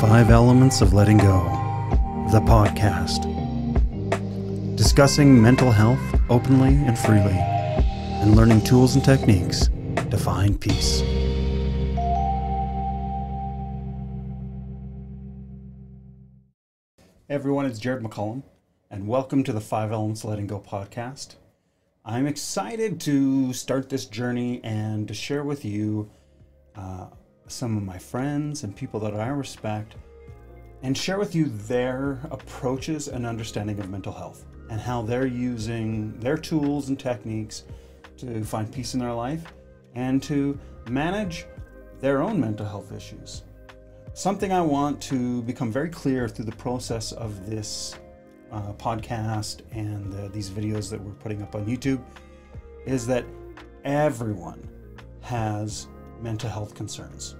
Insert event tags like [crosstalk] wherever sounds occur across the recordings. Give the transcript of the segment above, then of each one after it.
Five Elements of Letting Go, the podcast. Discussing mental health openly and freely, and learning tools and techniques to find peace. Hey everyone, it's Jared McCollum, and welcome to the Five Elements of Letting Go podcast. I'm excited to start this journey and to share with you uh, some of my friends and people that I respect and share with you their approaches and understanding of mental health and how they're using their tools and techniques to find peace in their life and to manage their own mental health issues. Something I want to become very clear through the process of this uh, podcast and uh, these videos that we're putting up on YouTube is that everyone has mental health concerns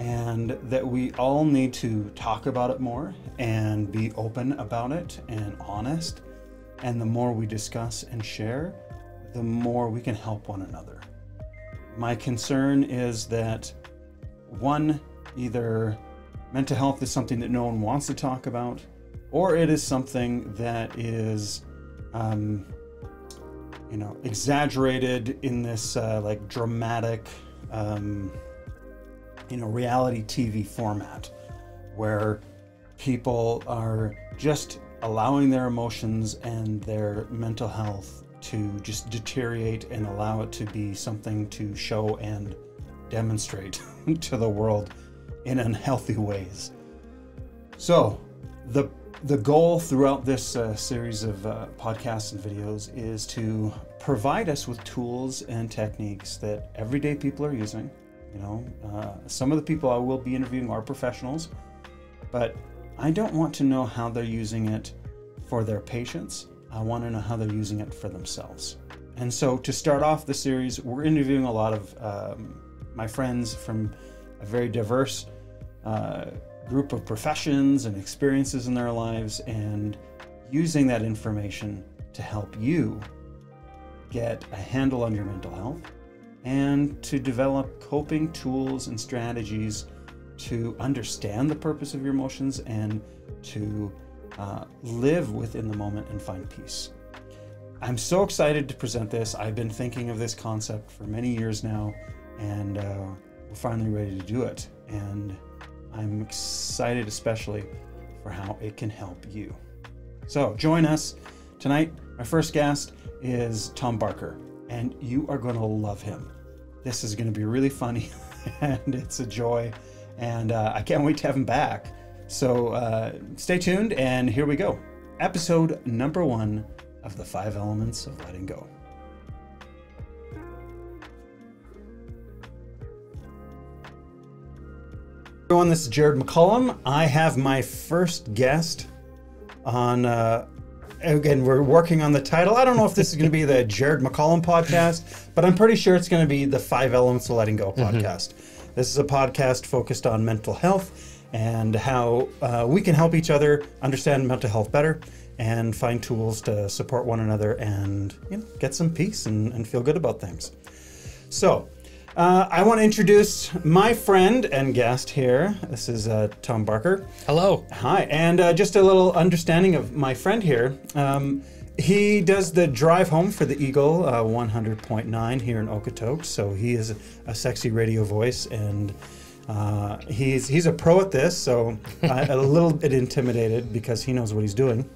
and that we all need to talk about it more and be open about it and honest. And the more we discuss and share, the more we can help one another. My concern is that one, either mental health is something that no one wants to talk about, or it is something that is, um, you know, exaggerated in this uh, like dramatic, um, you know, reality TV format where people are just allowing their emotions and their mental health to just deteriorate and allow it to be something to show and demonstrate [laughs] to the world in unhealthy ways. So, the the goal throughout this uh, series of uh, podcasts and videos is to provide us with tools and techniques that everyday people are using. You know, uh, some of the people I will be interviewing are professionals, but I don't want to know how they're using it for their patients. I want to know how they're using it for themselves. And so, to start off the series, we're interviewing a lot of um, my friends from a very diverse uh, group of professions and experiences in their lives and using that information to help you get a handle on your mental health and to develop coping tools and strategies to understand the purpose of your emotions and to uh, live within the moment and find peace. I'm so excited to present this. I've been thinking of this concept for many years now, and uh, we're finally ready to do it. And I'm excited, especially for how it can help you. So, join us tonight. My first guest is Tom Barker, and you are going to love him. This is going to be really funny, [laughs] and it's a joy, and uh, I can't wait to have him back. So, uh, stay tuned, and here we go. Episode number one of the five elements of letting go. everyone, this is Jared McCollum. I have my first guest on. Uh, again, we're working on the title. I don't know if this is going to be the [laughs] Jared McCollum podcast, but I'm pretty sure it's going to be the Five Elements of Letting Go podcast. Mm-hmm. This is a podcast focused on mental health and how uh, we can help each other understand mental health better and find tools to support one another and you know, get some peace and, and feel good about things. So, uh, I want to introduce my friend and guest here. This is uh, Tom Barker. Hello. Hi. And uh, just a little understanding of my friend here. Um, he does the drive home for the Eagle uh, 100.9 here in Okotoks. So he is a, a sexy radio voice and uh, he's he's a pro at this. So I'm a little bit intimidated because he knows what he's doing.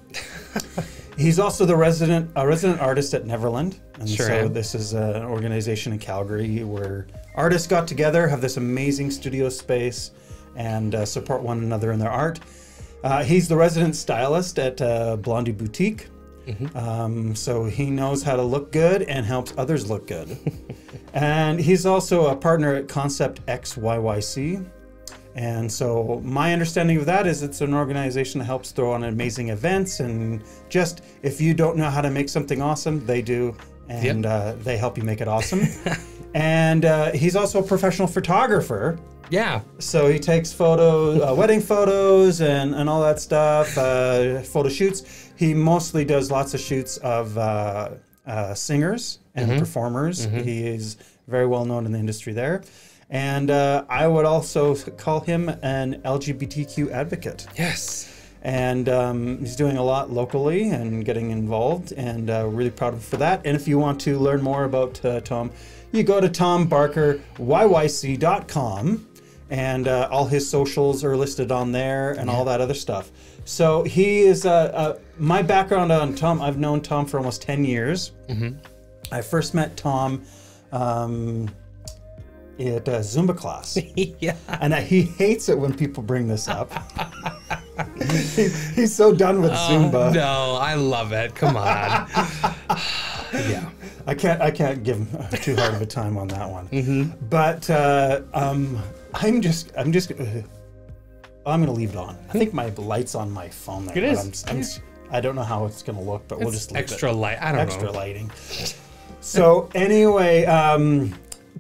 [laughs] He's also the resident a resident artist at Neverland, and Sure so am. this is an organization in Calgary where artists got together, have this amazing studio space, and uh, support one another in their art. Uh, he's the resident stylist at uh, Blondie Boutique, um, so he knows how to look good and helps others look good. [laughs] and he's also a partner at Concept XYYC. And so my understanding of that is it's an organization that helps throw on amazing events and just if you don't know how to make something awesome, they do, and Yep. uh, they help you make it awesome. [laughs] and uh, he's also a professional photographer. Yeah. So he takes photos, uh, [laughs] wedding photos, and, and all that stuff, uh, photo shoots. He mostly does lots of shoots of uh, uh, singers and performers. He is very well known in the industry there. And uh, I would also call him an LGBTQ advocate. Yes. And um, he's doing a lot locally and getting involved, and uh, really proud of him for that. And if you want to learn more about uh, Tom, you go to tombarkeryyc.com, and uh, all his socials are listed on there and all that other stuff. So he is uh, uh, my background on Tom. I've known Tom for almost 10 years. I first met Tom um, at a Zumba class. [laughs] yeah. And I, he hates it when people bring this up. [laughs] He- he's so done with Zumba. Oh, No, I love it. Come on. [laughs] yeah. I can't. I can't give him uh, too hard of a time on that one. But uh, um, I'm just. I'm just. Uh, I'm gonna leave it on. I think my light's on my phone. There, It is. I'm, I'm, I don't know how it's gonna look, but we'll just leave extra it. light. I don't extra know. Extra lighting. So anyway, um,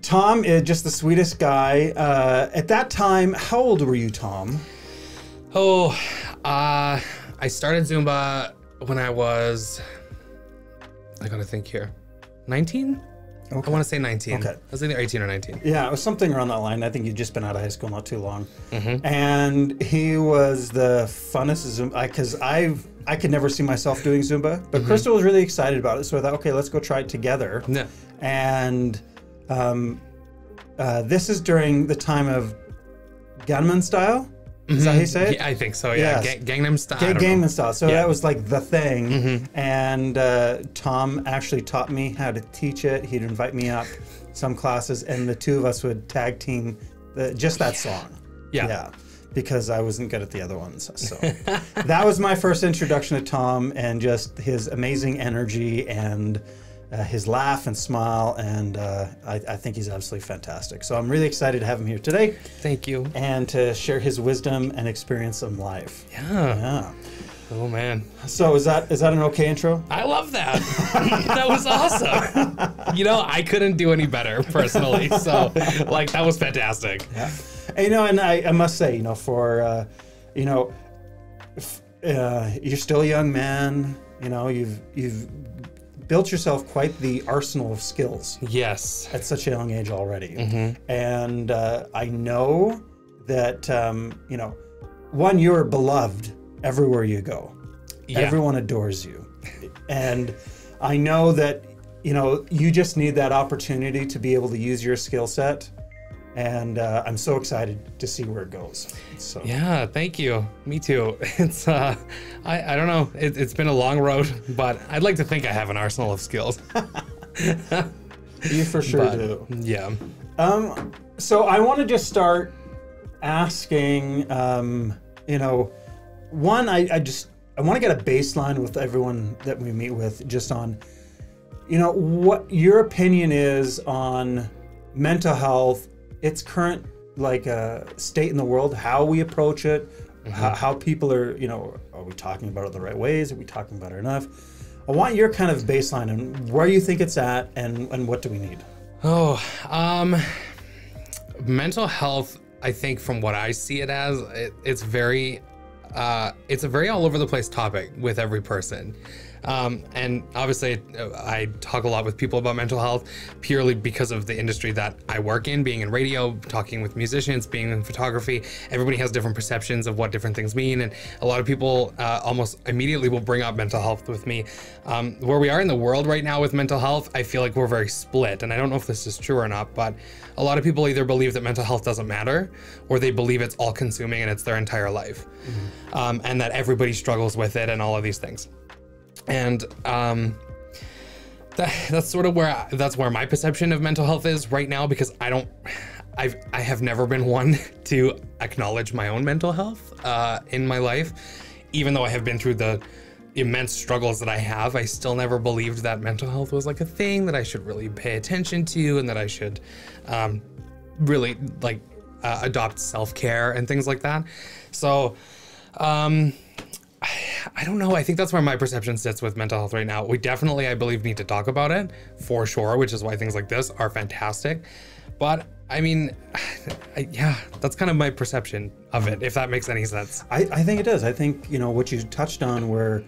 Tom is just the sweetest guy. Uh, at that time, how old were you, Tom? Oh, uh, I started Zumba when I was, I gotta think here, 19? I want to say 19. Okay. I was either 18 or 19. Yeah, it was something around that line. I think you'd just been out of high school not too long, Mm-hmm. and he was the funnest Zumba because I I could never see myself doing Zumba, but Mm-hmm. Crystal was really excited about it, so I thought, okay, let's go try it together. Yeah. And um, uh, this is during the time of Gunman style. Is that how you say it? Mm-hmm. Yeah, I think so. Yeah. Yes. Ga- Gangnam Style. Gangnam style. So Yeah. Mm-hmm. that was like the thing. And uh, Tom actually taught me how to teach it. He'd invite me up some classes, and the two of us would tag team the, just that song. Yeah. Yeah. Because I wasn't good at the other ones. So [laughs] that was my first introduction to Tom and just his amazing energy and uh, his laugh and smile. And uh, I, I think he's absolutely fantastic. So I'm really excited to have him here today Thank you. and to share his wisdom and experience in life. Yeah. Yeah. Oh man. So is that is that an okay intro? I love that. [laughs] that was awesome. you know, I couldn't do any better personally. So, like, that was fantastic. Yeah. And, you know, and I, I must say, you know, for uh, you know, f- uh, you're still a young man. You know, you've you've built yourself quite the arsenal of skills Yes. at such a young age already. And uh, I know that um, you know, one, you're beloved everywhere you go. Yeah. Everyone adores you. And I know that, you know, you just need that opportunity to be able to use your skill set. And uh, I'm so excited to see where it goes. So, Yeah, thank you. Me too. [laughs] It's uh I, I don't know. It, it's been a long road, but I'd like to think I have an arsenal of skills. [laughs] you for sure But, do. yeah. Um, so I want to just start asking, um, you know, one, I, I just I want to get a baseline with everyone that we meet with, just on, you know, what your opinion is on mental health, its current like uh, state in the world, how we approach it, how, how people are, you know, are we talking about it the right ways? Are we talking about it enough? I want your kind of baseline and where you think it's at, and and what do we need? Oh, um, mental health. I think from what I see it as, it, it's very, uh, it's a very all over the place topic with every person. Um, and obviously, uh, I talk a lot with people about mental health purely because of the industry that I work in, being in radio, talking with musicians, being in photography. Everybody has different perceptions of what different things mean, and a lot of people uh, almost immediately will bring up mental health with me. Um, where we are in the world right now with mental health, I feel like we're very split, and I don't know if this is true or not, but a lot of people either believe that mental health doesn't matter, or they believe it's all consuming and it's their entire life, um, and that everybody struggles with it and all of these things and um, that, that's sort of where I, that's where my perception of mental health is right now because I don't I've I have never been one [laughs] to acknowledge my own mental health uh, in my life. Even though I have been through the immense struggles that I have I still never believed that mental health was like a thing that I should really pay attention to and that I should um, really like uh, adopt self-care and things like that. So um I don't know. I think that's where my perception sits with mental health right now. We definitely, I believe, need to talk about it for sure, which is why things like this are fantastic. But I mean, [sighs] I, yeah, that's kind of my perception of it, if that makes any sense. I, I think it does. I think you know what you touched on, where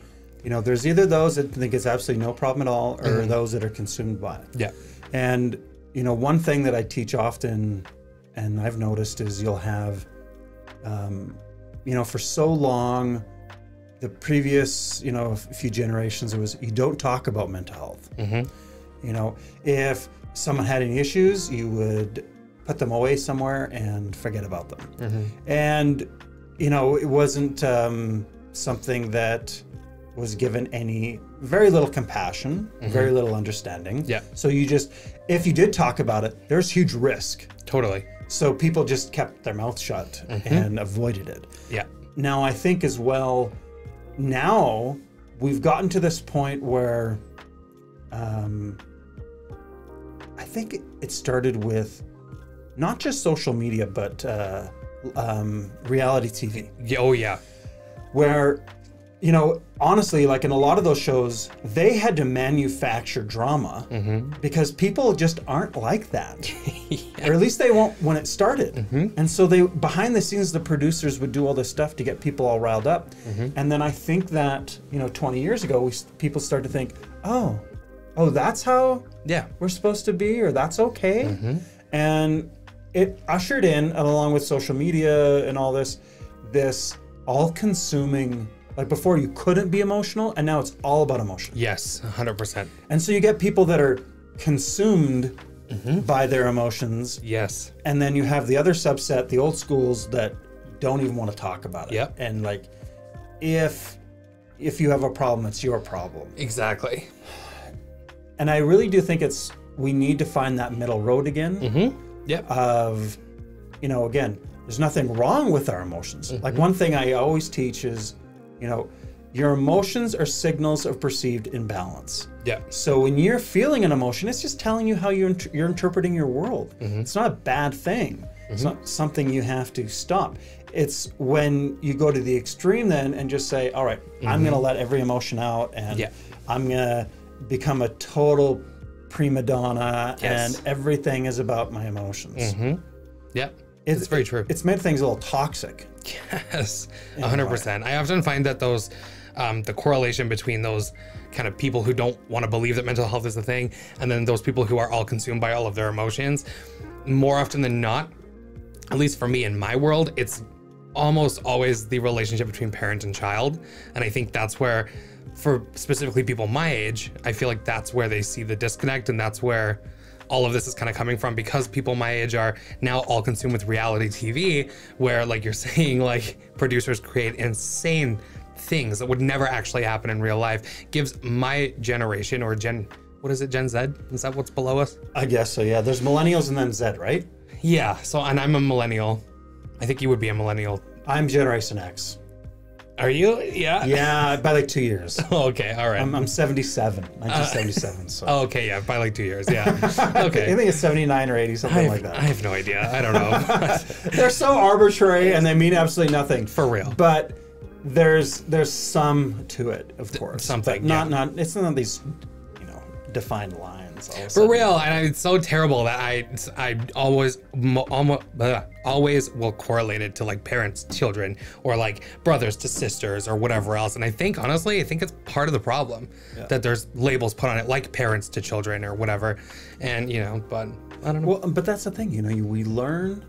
you know there's either those that think it's absolutely no problem at all, or those that are consumed by it. Yeah. And you know, one thing that I teach often and I've noticed is you'll have, um, you know, for so long, the previous, you know, a few generations, it was you don't talk about mental health. Mm-hmm. You know, if someone had any issues, you would put them away somewhere and forget about them. Mm-hmm. And, you know, it wasn't um, something that was given any very little compassion, mm-hmm. very little understanding. Yeah. So you just, if you did talk about it, there's huge risk. Totally. So people just kept their mouth shut and avoided it. Yeah. Now, I think as well, now we've gotten to this point where um, I think it- started with not just social media, but uh, um, reality TV, Oh yeah. where, you know, honestly, like in a lot of those shows, they had to manufacture drama mm-hmm. because people just aren't like that. [laughs] Or at least they won't when it started. Mm-hmm. And so they behind the scenes the producers would do all this stuff to get people all riled up. Mm-hmm. And then I think that, you know, 20 years ago we people started to think, "Oh, oh, that's how Yeah. we're supposed to be or that's okay." And it ushered in along with social media and all this this all-consuming like before you couldn't be emotional and now it's all about emotion. Yes. 100%. And so you get people that are consumed by their emotions Yes. and then you have the other subset, the old schools that don't even want to talk about it. Yep. And like, if if you have a problem, it's your problem. Exactly. And I really do think it's we need to find that middle road again Mm-hmm. Yep. of, you know, again, there's nothing wrong with our emotions. Like one thing I always teach is, you know, your emotions are signals of perceived imbalance. yeah. So when you're feeling an emotion, it's just telling you how you're, int- you're interpreting your world. Mm-hmm. It's not a bad thing. It's mm-hmm. not something you have to stop. It's when you go to the extreme then and just say, all right, I'm going to mm-hmm. let every emotion out and Yeah. I'm going to become a total prima donna Yes. and everything is about my emotions. Yep. It's, It's very true. It's made things a little toxic. Yes, [laughs] a hundred percent. I often find that those, um, the correlation between those kind of people who don't want to believe that mental health is a thing, and then those people who are all consumed by all of their emotions, more often than not, at least for me in my world, it's almost always the relationship between parent and child, and I think that's where, for specifically people my age, I feel like that's where they see the disconnect, and that's where all of this is kind of coming from because people my age are now all consumed with reality TV, where, like you're [laughs] saying, like producers create insane things that would never actually happen in real life. Gives my generation or Gen, what is it, Gen Z? Is that what's below us? I guess so, yeah. There's millennials and then Z, right? Yeah. So, and I'm a millennial. I think you would be a millennial. I'm Generation X. Are you? Yeah. Yeah, by like two years. [laughs] okay. All right. I'm, I'm 77, 1977. so oh, okay. Yeah. By like two years. Yeah. [laughs] Okay. I think it's 79 or 80, something I like that. I have no idea. I don't know. [laughs] They're so arbitrary and they mean absolutely nothing. For real. But there's there's some to it, of course. something, But not yeah. not it's not these you know defined lines. For real, and it's so terrible that I I always almost always will correlate it to like parents, children, or like brothers to sisters or whatever else. And I think honestly, I think it's part of the problem that there's labels put on it like parents to children or whatever. And you know, but I don't know. Well, but that's the thing, you know, you, we learn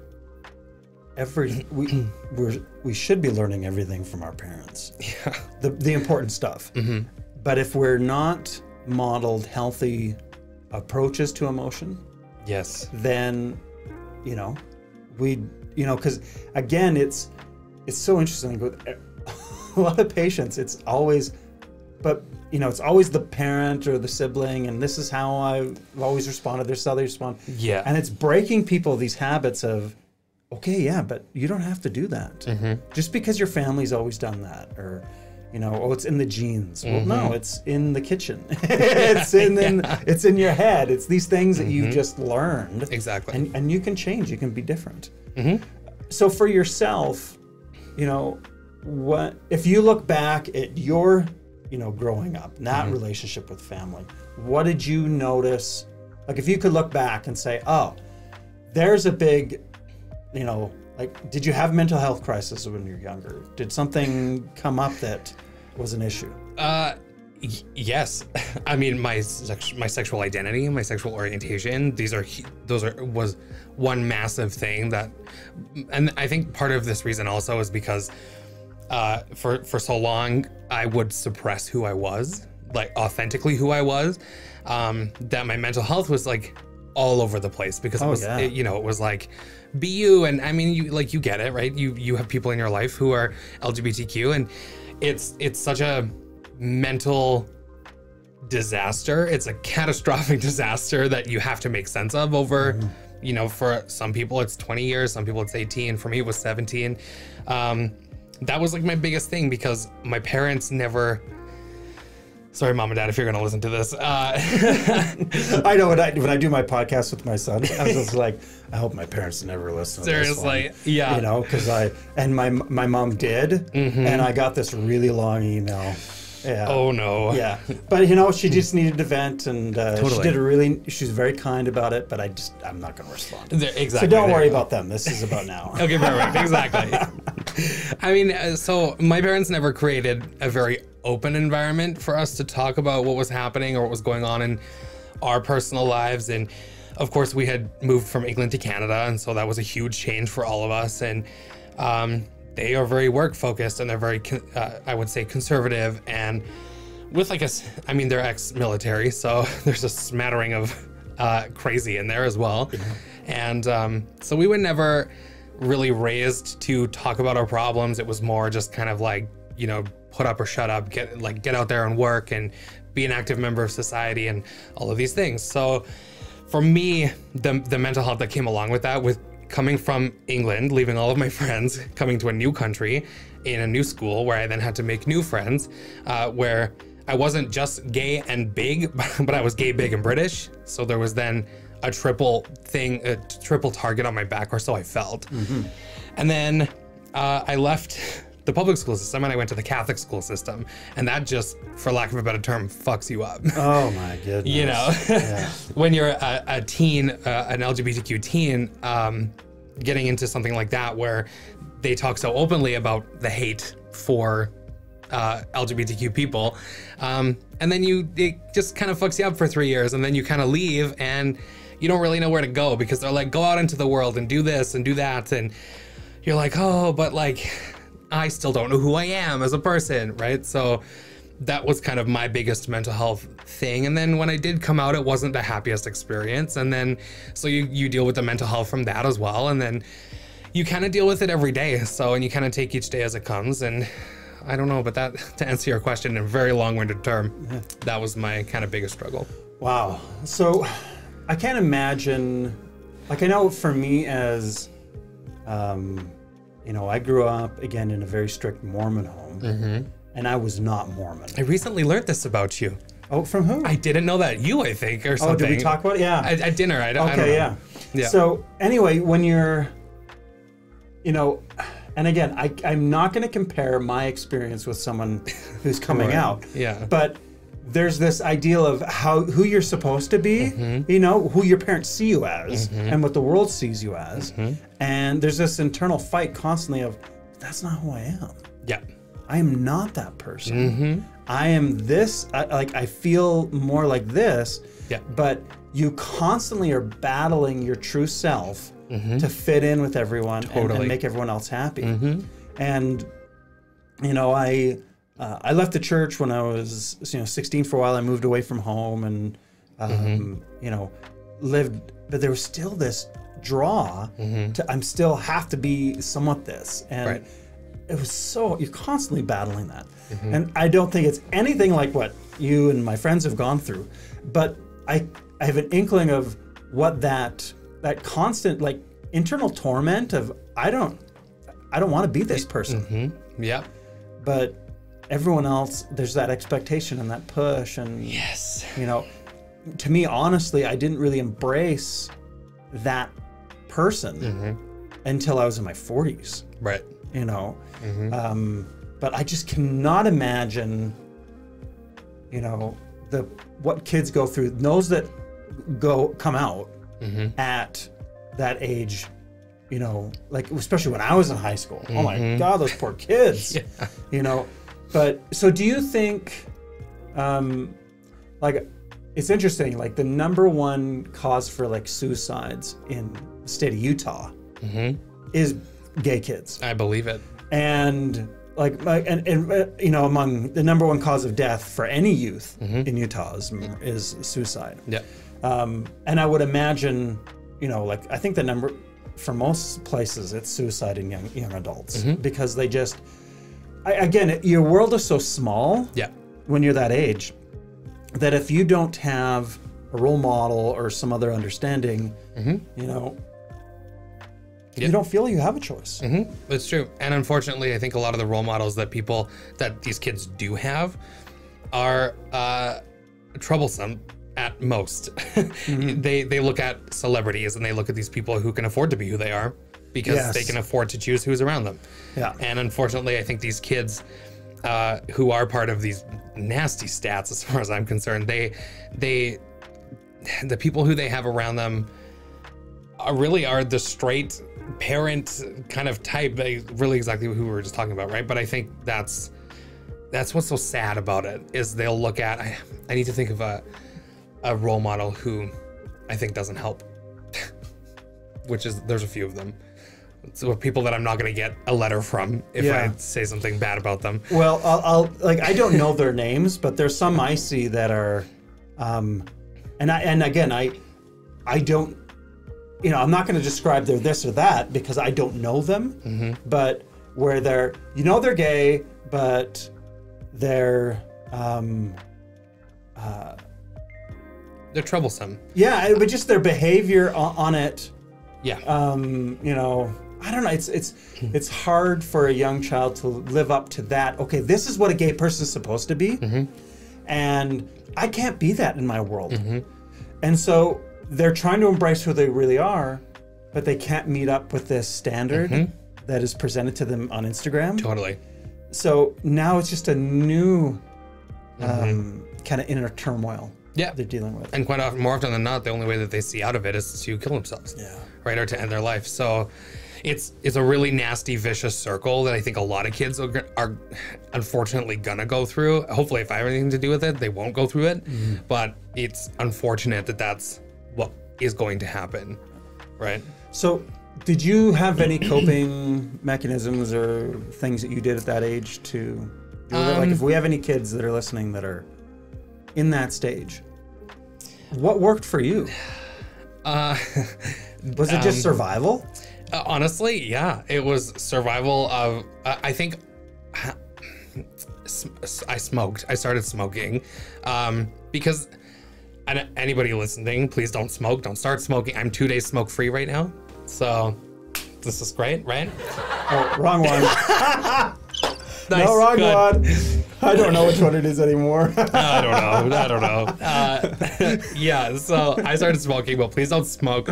every we [clears throat] we we should be learning everything from our parents. Yeah. The the important stuff. Mm-hmm. But if we're not modeled healthy approaches to emotion, Yes. then you know we you know because again it's it's so interesting with [laughs] a lot of patients it's always but you know it's always the parent or the sibling and this is how i've always responded this is how they respond Yeah. and it's breaking people these habits of okay yeah but you don't have to do that Mm-hmm. just because your family's always done that or you know oh it's in the genes well no Mm-hmm. it's in the kitchen [laughs] it's in, in [laughs] it's in your head it's these things that you just learned Mm-hmm. Exactly. and and you can change you can be different Mm-hmm. so for yourself you know what if you look back at your you know growing up that Mm-hmm. relationship with family what did you notice like if you could look back and say oh there's a big you know like did you have mental health crisis when you're younger did something come up that was an issue Uh, Y- yes, [laughs] I mean my sex- my sexual identity, my sexual orientation. These are those are was one massive thing that, and I think part of this reason also is because uh, for for so long I would suppress who I was, like authentically who I was. Um, that my mental health was like all over the place because it Oh, was yeah. it- you know it was like be you and I mean you like you get it right? You you have people in your life who are LGBTQ and it's it's such a mental disaster. It's a catastrophic [laughs] disaster that you have to make sense of over you know for some people it's 20 years some people it's 18 for me it was 17 um, that was like my biggest thing because my parents never sorry mom and dad if you're gonna listen to this uh, [laughs] I know when I when I do my podcast with my son, I was just like, I hope my parents never listen. To. Seriously, yeah. You know, because I and my my mom did, and I got this really long email. Yeah. oh no Yeah, but you know, she just needed to vent, and uh, she did a really. She was very kind about it, but I just I'm not going to respond. There- So exactly don't worry about them. This is about now. [laughs] Okay, perfect. Exactly. [laughs] I mean, uh, so my parents never created a very open environment for us to talk about what was happening or what was going on in our personal lives. And of course, we had moved from England to Canada. And so that was a huge change for all of us. And um, they are very work focused and they're very, uh, I would say, conservative. And with like a, I mean, they're ex military. So [laughs] there's a smattering of uh, crazy in there as well. And um, so we were never really raised to talk about our problems. It was more just kind of like, you know, put up or shut up, get like get out there and work and be an active member of society and all of these things. So for me, the the mental health that came along with that, with coming from England, leaving all of my [laughs] friends, coming to a new country, in a new school where I then had to make new friends, uh, where I wasn't just gay and big, [laughs] but I was gay, big, and British. So there was then a triple thing, a triple target on my back, or so I felt. And then uh, I left [laughs] the public school system and I went to the Catholic school system, and that just, for lack of a better term, fucks you up. Oh my goodness. you know Yeah. when you're a, a teen uh, an lgbtq teen um, getting into something like that where they talk so openly about the hate for uh, lgbtq people. Um, and then you it just kind of fucks you up for three years and then you kind of leave and you don't really know where to go because they're like go out into the world and do this and do that. And you're like oh but like i still don't know who i am as a person right? So that was kind of my biggest mental health thing. And then when i did come out it wasn't the happiest experience. And then so you you deal with the mental health from that as well. And then you kind of deal with it every day. So and you kind of take each day as it comes. And i don't know but that [laughs] to answer your question in a very long-winded term that was my kind of biggest struggle. Wow. So I can't imagine, like, I know for me as, um, you know, I grew up again in a very strict Mormon home, and I was not Mormon. i recently learned this about you Oh, from who? i didn't know that you i think or oh, something did we talk about it? Yeah. at, at dinner i don't, I don't okay, know. yeah. Yeah. So anyway, when you're, you know, and again, I, I'm not going to compare my experience with someone who's coming Right. out. Yeah. But there's this ideal of how who you're supposed to be, Mm-hmm. you know, who your parents see you as, and what the world sees you as, Mm-hmm. and there's this internal fight constantly of that's not who I am. yeah I am not that person. Mm-hmm. I am this. I, like I feel more like this. Yeah. But you constantly are battling your true self to fit in with everyone and- and, Mm-hmm. Totally. Mm-hmm. make everyone else happy. And you know, I uh, I left the church when I was you know 16 for a while. I moved away from home and um, Mm-hmm. you know lived, but there was still this draw to I'm still have to be somewhat this and Mm-hmm. Right. It was so you're constantly battling that Mm-hmm. and i don't think it's anything like what you and my friends have gone through but i i have an inkling of what that that constant like internal torment of i don't i don't want to be this person mm-hmm. yeah but everyone else there's that expectation and that push and yes you know to me honestly i didn't really embrace that person Mm-hmm. until i was in my 40s right you know? Um, but i just cannot imagine you know the what kids go through those that go come out at that age you know like especially when i was in high school. Oh my god those poor kids [laughs] you know? But so do you think Um, like, it's interesting. Like the number one cause for like suicides in the state of Utah is gay kids, I believe it. and like, and, and uh, you know, among the number one cause of death for any youth in Utah is, is suicide. Yeah. Um, and I would imagine, you know, like I think the number for most places it's suicide in young young adults because they just, I, again, your world is so small Yeah. when you're that age that if you don't have a role model or some other understanding, you know, Yeah. you don't feel you have a choice. hmm It's true. And unfortunately, I think a lot of the role models that people, that these kids do have are uh, troublesome at most. [laughs] they, they look at celebrities and they look at these people who can afford to be who they are because Yes. they can afford to choose who's around them. Yeah. And unfortunately, I think these kids uh, who are part of these nasty stats, as far as I'm concerned, they, they, the people who they have around them are really are the straight parent kind of type. They really exactly who we were just talking about, right? But I think that's that's what's so sad about it is they'll look at. I, I need to think of a a role model who I think doesn't help, [laughs] which is there's a few of them. So people that I'm not going to get a letter from if I say something bad about them. Well, I'll, I'll like I don't know their names, but there's some I see that are, um, and I and again I, I don't, you know, I'm not going to describe they're this or that because I don't know them, but where they're, you know, they're gay, but they're, um, They're troublesome. yeah, but just their behavior on, on it, Yeah. um, you know, I don't know. It's it's it's hard for a young child to live up to that. Okay, this is what a gay person is supposed to be, and I can't be that in my world. And so they're trying to embrace who they really are, but they can't meet up with this standard mm-hmm. that is presented to them on Instagram. totally. So now it's just a new um, mm-hmm. kind of inner turmoil Yeah. they're dealing with. And quite often, more often than not, the only way that they see out of it is to kill themselves. Yeah. Right, or to end their life. So, it's it's a really nasty, vicious circle that I think a lot of kids are, are unfortunately gonna go through. Hopefully, if I have anything to do with it, they won't go through it. Mm-hmm. But it's unfortunate that that's is going to happen. Right. So, did you have any coping mechanisms or things that you did at that age to it? Like, if we have any kids that are listening that are in that stage, what worked for you? [sighs] Uh, [laughs] Was it just survival? Uh, honestly, yeah, it was survival of. Uh, I think [sighs] I smoked. I started smoking um, because. And anybody listening, please don't smoke. Don't start smoking. I'm two days smoke free right now, so this is great, right? Oh, wrong one. [laughs] Nice, no, wrong good. one. I don't know which one it is anymore. [laughs] I don't know. I don't know. Uh, [laughs] yeah, so I started smoking, but please don't smoke.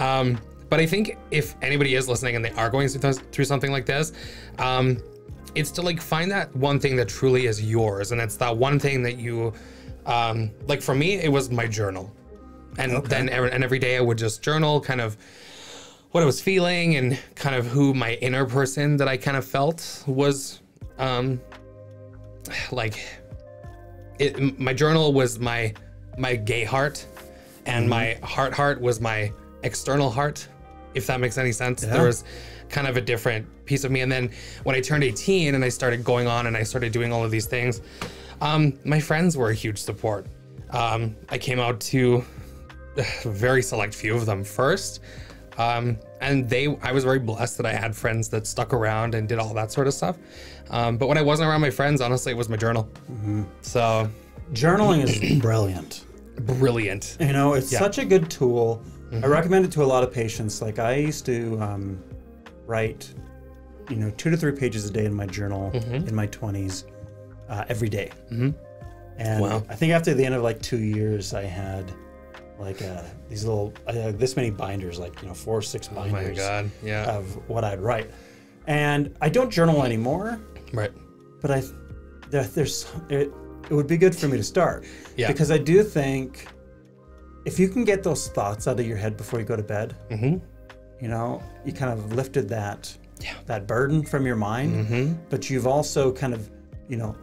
Um, but I think if anybody is listening and they are going through, through something like this, um, it's to like find that one thing that truly is yours, and it's that one thing that you, um, like for me, it was my journal, and then every, and every day I would just journal, kind of what I was feeling and kind of who my inner person that I kind of felt was, um, like it, my journal was my my gay heart and my heart heart was my external heart if that makes any sense. There was kind of a different piece of me. And then when i turned 18 and i started going on and i started doing all of these things um, my friends were a huge support. Um, i came out to a very select few of them first. Um, and they i was very blessed that i had friends that stuck around and did all that sort of stuff. Um, but when i wasn't around my friends honestly it was my journal. So Journaling is [clears throat] brilliant. brilliant. You know, it's Yeah. such a good tool. I recommend it to a lot of patients. Like I used to um, write, you know, two to three pages a day in my journal in my twenties, uh, every day. And Wow. I think after the end of like two years, I had like uh, these little uh, this many binders, like you know, four or six binders my god yeah of what I'd write. And I don't journal anymore, right but I there, there's it, it would be good for me to start Yeah. because I do think if you can get those thoughts out of your head before you go to bed, mm-hmm. you know, you kind of lifted that Yeah. that burden from your mind, Mm-hmm. but you've also kind of, you know,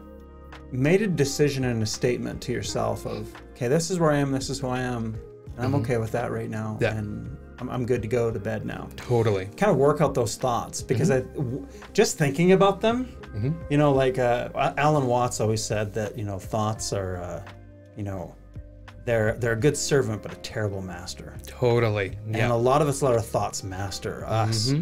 made a decision and a statement to yourself of, okay, this is where I am, this is who I am, and I'm mm-hmm. okay with that right now, Yeah. and I'm, I'm good to go to bed now. Totally. Kind of work out those thoughts because mm-hmm. I, w- just thinking about them, mm-hmm. you know, like uh, Alan Watts always said that you know thoughts are, uh, you know, they're they're a good servant but a terrible master. Totally. And Yeah. a lot of us let our thoughts master us.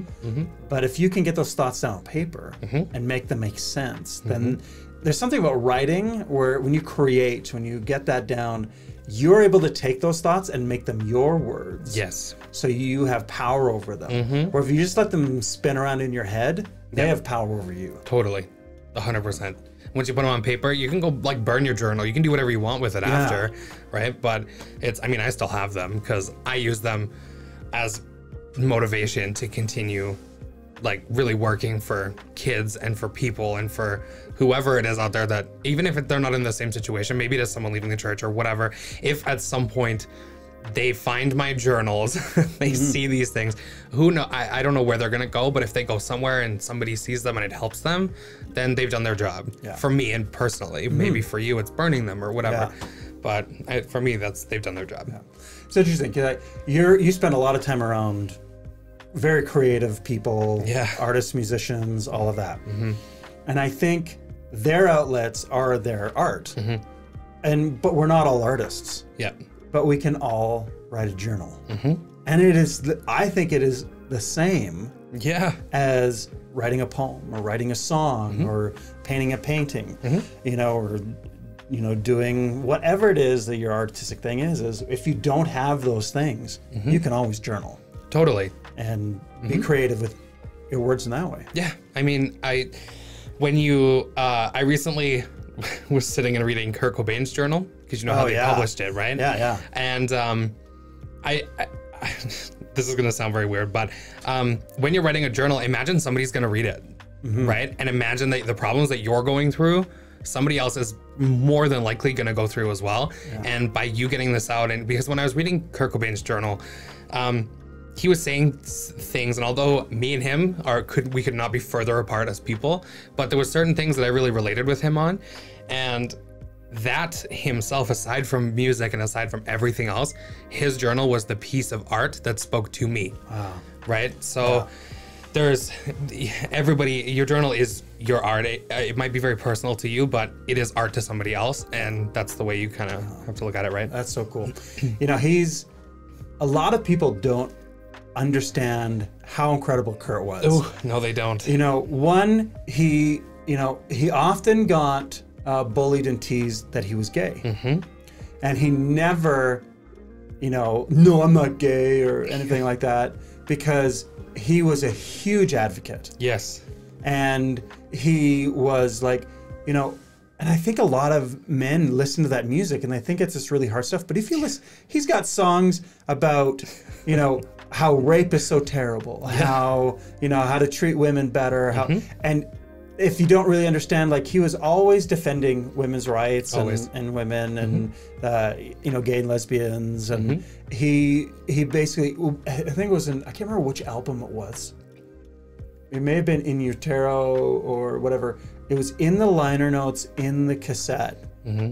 But if you can get those thoughts down on paper and make them make sense, then there's something about writing where when you create, when you get that down, you're able to take those thoughts and make them your words. Yes. So you have power over them. Mm-hmm. Or if you just let them spin around in your head, they have power over you. Totally. Hundred percent. Once you put them on paper, you can go like burn your journal. You can do whatever you want with it after, right? But it's, I mean, I still have them because I use them as motivation to continue like really working for kids and for people and for whoever it is out there that even if they're not in the same situation, maybe it is someone leaving the church or whatever, if at some point they find my journals, [laughs] they see these things, who know I, I don't know where they're gonna go, but if they go somewhere and somebody sees them and it helps them, then they've done their job. Yeah. For me and personally, maybe for you it's burning them or whatever. Yeah. But I, for me, that's they've done their job. It's interesting. You're you spend a lot of time around very creative people, Yeah. Mm-hmm. artists, musicians, all of that. And I think their outlets are their art. Mm-hmm. And but we're not all artists. Yeah. But we can all write a journal. Mm-hmm. And it is I think it is the same Yeah. as writing a poem or writing a song Mm-hmm. or painting a painting, you know, or you know, doing whatever it is that your artistic thing is. Is if you don't have those things, Mm-hmm. you can always journal Totally. and Mm-hmm. be creative with your words in that way. Yeah, I mean, I when you uh, I recently [laughs] was sitting and reading Kurt Cobain's journal because you know how Oh, they yeah. published it, right? Yeah, yeah. And um, I, I, [laughs] this is gonna sound very weird, but um, when you're writing a journal, imagine somebody's gonna read it, Mm-hmm. right? And imagine that the problems that you're going through, somebody else is more than likely gonna go through as well. And by you getting this out, and because when I was reading Kurt Cobain's journal, um, he was saying things, and although me and him are could we could not be further apart as people, but there was certain things that I really related with him on, and that himself, aside from music and aside from everything else, his journal was the piece of art that spoke to me. Wow. Right. So there's everybody. Your journal is your art. It, it might be very personal to you, but it is art to somebody else, and that's the way you kind of have to look at it, right? That's so cool. you know, he's a lot of people don't understand how incredible Kurt was. Oh no, they don't. You know, one, he, you know, he often got uh, bullied and teased that he was gay. Mm-hmm. And he never, you know, no, I'm not gay or anything like that because he was a huge advocate. Yes. And he was like, you know, and I think a lot of men listen to that music and they think it's this really hard stuff. But if you listen, he's got songs about, you know, how rape is so terrible, how, you know, how to treat women better, how, mm-hmm. and if you don't really understand, like he was always defending women's rights and, and women and, mm-hmm. uh, you know, gay and lesbians. And mm-hmm. he, he basically, I think it was in, I can't remember which album it was. It may have been in utero or whatever. It was in the liner notes in the cassette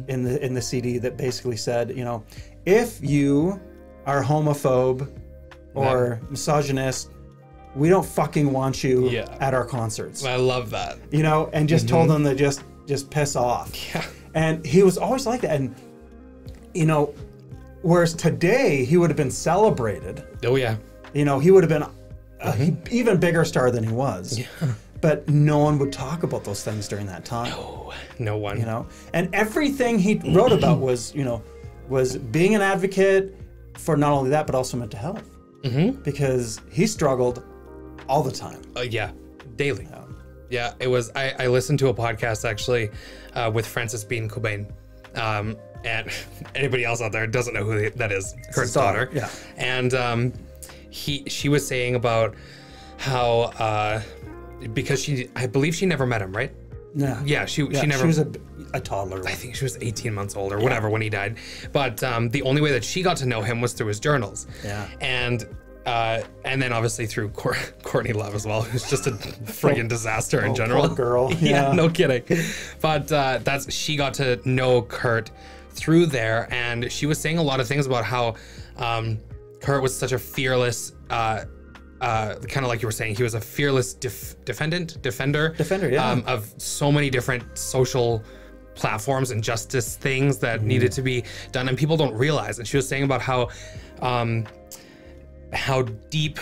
in the in the cd that basically said you know if you are homophobe or misogynist we don't fucking want you Yeah. at our concerts I love that. you know and just told mm-hmm. them to just just piss off Yeah. and he was always like that and you know whereas today he would have been celebrated Oh yeah. you know, he would have been a mm-hmm. he- even bigger star than he was. Yeah. But no one would talk about those things during that time. Oh, no one. You know, and everything he wrote about was, you know, was being an advocate for not only that but also mental health. Mm-hmm. Because he struggled all the time. Uh, yeah, daily. Yeah, it was. I, I listened to a podcast actually uh, with Frances Bean Cobain. Um, and [laughs] anybody else out there doesn't know who that is, Kurt's daughter, daughter. yeah. And um, he, she was saying about how uh, because she, I believe she never met him, right? Yeah. Yeah, she, Yeah, she never. She was a, a toddler. I think she was 18 months old or whatever when he died. But um, the only way that she got to know him was through his journals. Yeah. And uh, and then obviously through Cour- [laughs] Courtney Love as well, who's just a friggin' disaster in general. Oh, girl. [laughs] yeah, Yeah. no kidding. But uh, that's she got to know Kurt through there, and she was saying a lot of things about how um, Kurt was such a fearless. Uh, uh, kind of like you were saying, he was a fearless def- defendant, defender, Defender, yeah. um, of so many different social platforms and justice things that Mm-hmm. needed to be done, and people don't realize. And she was saying about how, um, how deep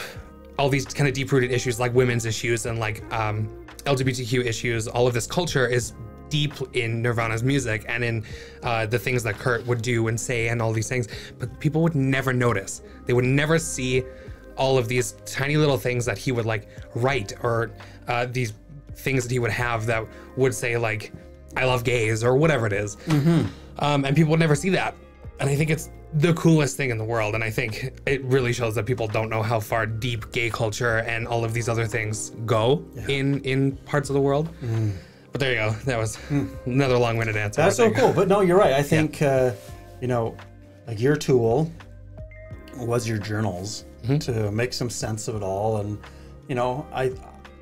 all these kind of deep rooted issues like women's issues and like um, LGBTQ issues, all of this culture is deep in Nirvana's music and in uh, the things that Kurt would do and say and all these things, but people would never notice. They would never see all of these tiny little things that he would like write or uh, these things that he would have that would say like "I love gays" or whatever it is. Um, and people would never see that. And I think it's the coolest thing in the world. And I think it really shows that people don't know how far deep gay culture and all of these other things go in in parts of the world. But there you go. That was another long-winded answer. That's so cool. But no, you're right. I think, uh, you know, like your tool was your journals Mm-hmm. to make some sense of it all. And, you know, I,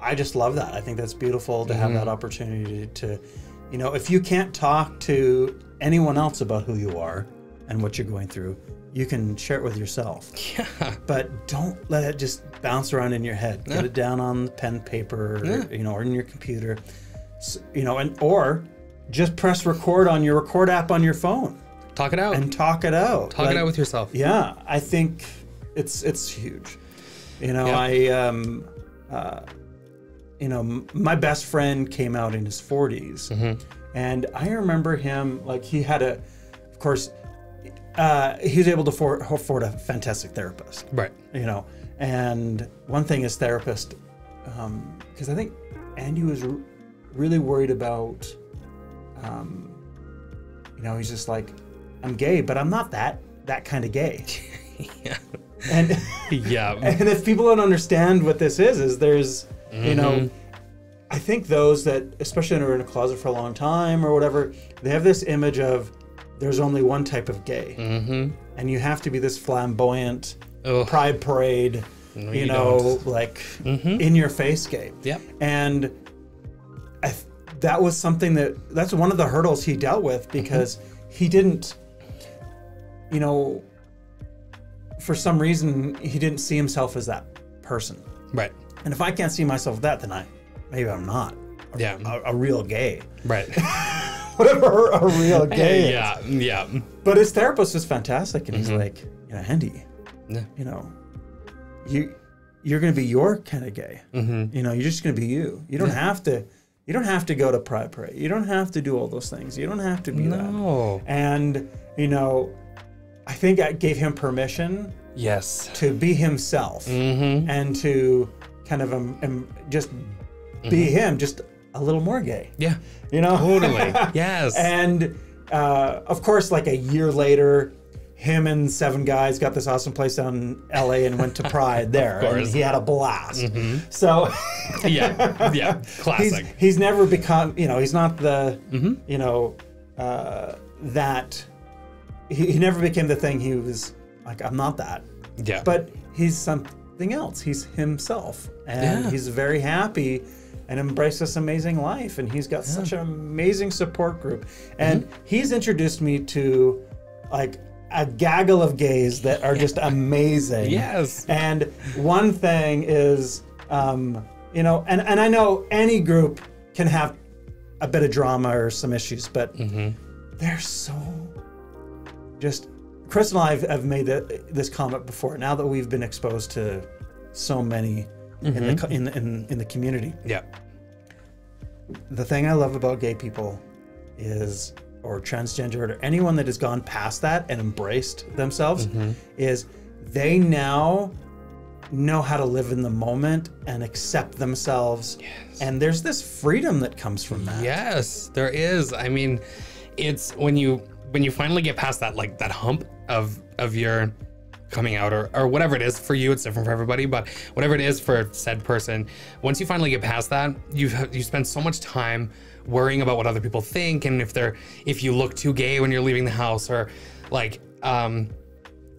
I just love that. I think that's beautiful to have Mm-hmm. that opportunity to, you know, if you can't talk to anyone else about who you are and what you're going through, you can share it with yourself. [laughs] Yeah. But don't let it just bounce around in your head. Get it down on pen, paper, or, you know, or in your computer. S- you know, and or just press record on your record app on your phone Talk it out. and talk it out. Talk Like, it out with yourself. Yeah, I think it's it's huge. You know, Yeah. I um, uh, you know, my best friend came out in his 40s, Mm-hmm. and I remember him like he had a, of course, uh, he was able to afford, afford a fantastic therapist Right. you know and one thing is therapist because i think andy was r- really worried about um, you know he's just like i'm gay but i'm not that that kind of gay Yeah. [laughs] and Yeah. [laughs] and if people don't understand what this is is there's you know Mm-hmm. i think those that especially when are in a closet for a long time or whatever they have this image of there's only one type of gay mm-hmm. and you have to be this flamboyant Ugh. pride parade you, you know don't. like Mhm. in your face gay Yep. and I, th- that was something that that's one of the hurdles he dealt with because he didn't you know for some reason he didn't see himself as that person Right. And if i can't see myself that then i maybe i'm not a, Yeah. a, a real gay Right. [laughs] whatever a real [laughs] gay is. yeah. Yeah. but his therapist is fantastic and he's like you know andy Yeah. you know you you're gonna be your kind of gay Mm-hmm. you know you're just gonna be you you don't have to you don't have to go to pride parade you don't have to do all those things you don't have to be that and you know i think i gave him permission Yes. to be himself Mm-hmm. and to kind of um, um, just be him just a little more gay Yeah. you know Totally. [laughs] yes. and uh, of course, like a year later, him and seven guys got this awesome place down in LA and went to [laughs] Pride there. and course. he had a blast. So [laughs] yeah. Yeah. he's, Classic. he's never become, you know, he's not the, Mm-hmm. you know, uh, that, he, he never became the thing he was like, I'm not that. yeah. But he's else. He's himself. And Yeah. he's very happy and embraced this amazing life. And he's got such an amazing support group. And Mm-hmm. he's introduced me to like a gaggle of gays that are just [laughs] amazing. Yes. And one thing is, um, you know, and, and I know any group can have a bit of drama or some issues, but Mm-hmm. they're so just. Chris and I have, made the, this comment before. Now that we've been exposed to so many in, the, mm-hmm. in, the, in, in the community, Yeah. the thing I love about gay people is, or transgender, or anyone that has gone past that and embraced themselves, mm-hmm. is they now know how to live in the moment and accept themselves. And there's this freedom that comes from that. Yes, there is. I mean, it's when you when you finally get past that like that hump of of your coming out or, or whatever it is. For you it's different for everybody but whatever it is for said person once you finally get past that you you spend so much time worrying about what other people think and if they're if you look too gay when you're leaving the house or like um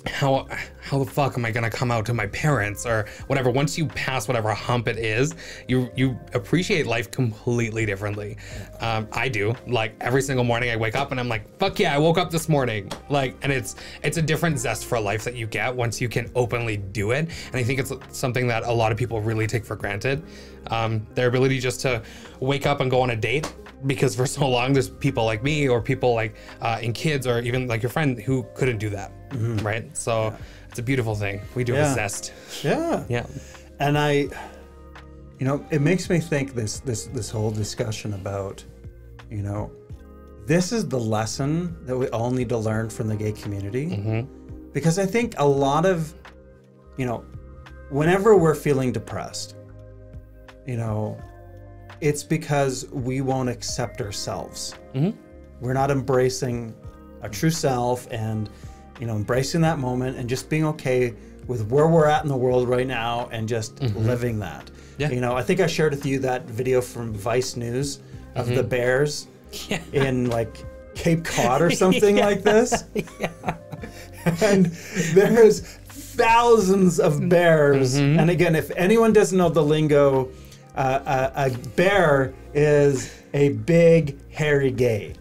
how how the fuck am I gonna come out to my parents or whatever? Once you pass whatever hump it is, you you appreciate life completely differently. Um, I do. Like every single morning, I wake up and I'm like, fuck yeah, I woke up this morning. Like, and it's it's a different zest for life that you get once you can openly do it. And I think it's something that a lot of people really take for granted. Um, their ability just to wake up and go on a date because for so long there's people like me or people like uh, in kids or even like your friend who couldn't do that Mm-hmm. right? So it's a beautiful thing. We do Yeah. have zest. Yeah. yeah. And I, you know, it makes me think this this this whole discussion about, you know, this is the lesson that we all need to learn from the gay community, mm-hmm. because I think a lot of, you know, whenever we're feeling depressed, you know, it's because we won't accept ourselves. Mm-hmm. We're not embracing our true self and, you know, embracing that moment and just being okay with where we're at in the world right now and just living that. Yeah. You know, I think I shared with you that video from Vice News of the bears Yeah. in like Cape Cod or [laughs] something like this. [laughs] yeah. and there's thousands of bears. Mm-hmm. And again, if anyone doesn't know the lingo, uh, a, a bear is a big hairy gay.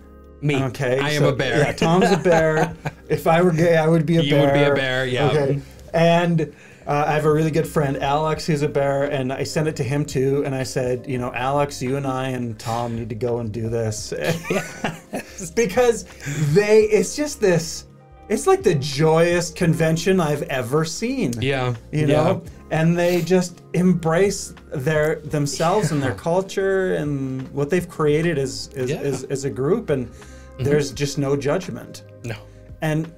Me Okay, i am so- a bear Yeah, Tom's a bear. [laughs] if I were gay, I would be a You bear. You would be a bear, yeah. Okay, and. Uh, I have a really good friend, Alex, who's a bear, and I sent it to him too. And I said, you know, Alex, you and I and Tom need to go and do this [laughs] because they. It's just this. It's like the joyous convention I've ever seen. yeah You know, Yeah. and they just embrace their themselves and their culture and what they've created as as, Yeah. As, as a group, and Mm-hmm. there's just no judgment. no And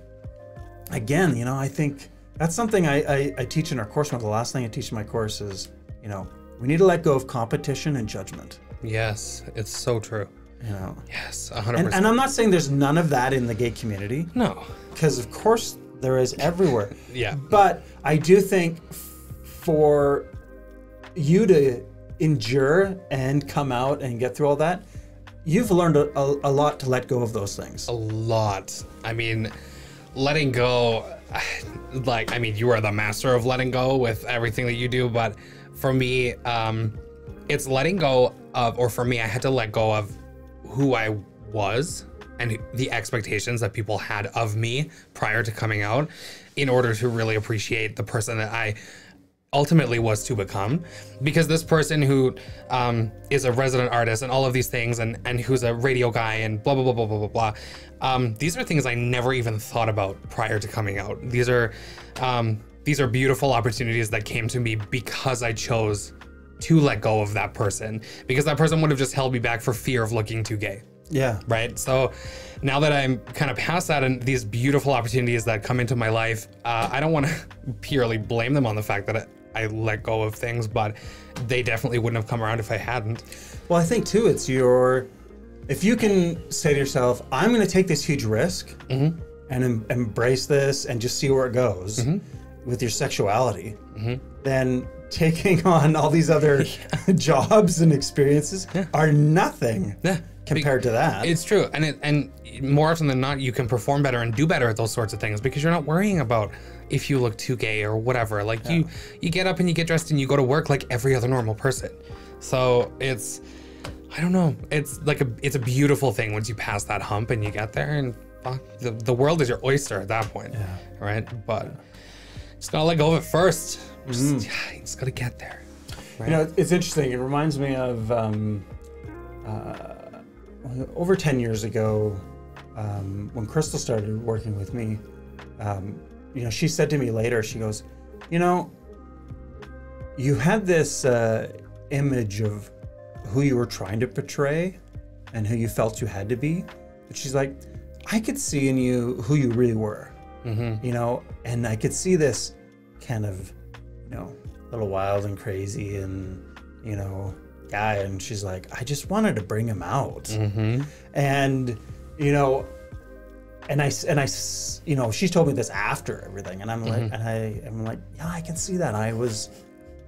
again, you know, I think that's something I, I, I teach in our course. One of the last thing I teach in my course is, you know, we need to let go of competition and judgment. yes it's so true You know, yes 100% and, and I'm not saying there's none of that in the gay community, no because of course there is everywhere. [laughs] yeah But I do think for you to endure and come out and get through all that, you've learned a, a, a lot to let go of those things. a lot i mean letting go [sighs] like i mean you are the master of letting go with everything that you do but for me um it's letting go of or for me i had to let go of who i was and the expectations that people had of me prior to coming out in order to really appreciate the person that i ultimately was to become because this person who um, is a resident artist and all of these things and and who's a radio guy and blah blah blah blah blah blah blah um, these are things i never even thought about prior to coming out these are um, these are beautiful opportunities that came to me because i chose to let go of that person because that person would have just held me back for fear of looking too gay Yeah. right? So now that I'm kind of past that and these beautiful opportunities that come into my life, uh, I don't want to [laughs] purely blame them on the fact that I, let go of things, but they definitely wouldn't have come around if I hadn't. Well, I think too, it's your. If you can say to yourself, I'm going to take this huge risk mm-hmm. and em- embrace this and just see where it goes mm-hmm. with your sexuality, mm-hmm. then taking [laughs] on all these other [laughs] [laughs] jobs and experiences are nothing Yeah. compared to that. It's true, and it, and more often than not, you can perform better and do better at those sorts of things because you're not worrying about if you look too gay or whatever. Like you, you get up and you get dressed and you go to work like every other normal person. So it's, I don't know, it's like a, it's a beautiful thing once you pass that hump and you get there, and fuck, the, the world is your oyster at that point, Yeah. right? But just gotta let go of it first. Just, yeah, you just gotta get there. You know, it's interesting. It reminds me of um, uh, over 10 years ago um, when Crystal started working with me. Um, you know, she said to me later, she goes, You know, you had this uh, image of who you were trying to portray and who you felt you had to be. But she's like, I could see in you who you really were, you know, and I could see this kind of, you know, little wild and crazy and, you know, guy. And she's like, I just wanted to bring him out. And, you know, and I and I, you know, she told me this after everything. And I'm like, and I, I'm like, yeah, I can see that. I was,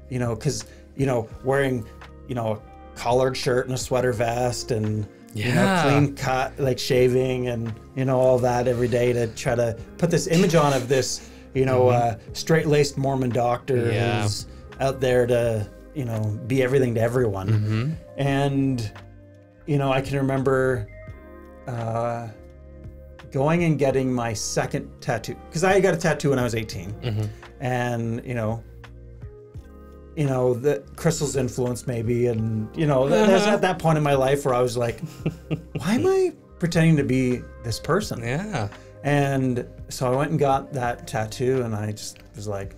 you know, because you know, wearing, you know, a collared shirt and a sweater vest and you know, Yeah. clean cut, like shaving and you know all that every day to try to put this image on of this, you know, uh, straight laced Mormon doctor Mm-hmm. Yeah. who's out there to, you know, be everything to everyone. Mm-hmm. And, you know, I can remember uh, going and getting my second tattoo because I got a tattoo when I was 18. Mm-hmm. And, you know, you know, the crystal's influence maybe. And, you know, Uh-huh. at that point in my life where I was like, [laughs] why am I pretending to be this person? Yeah. And so I went and got that tattoo, and I just was like,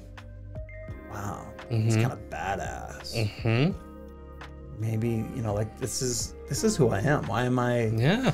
wow, it's kind of badass. Hmm. Maybe you know, like this is this is who I am. Why am I? Yeah.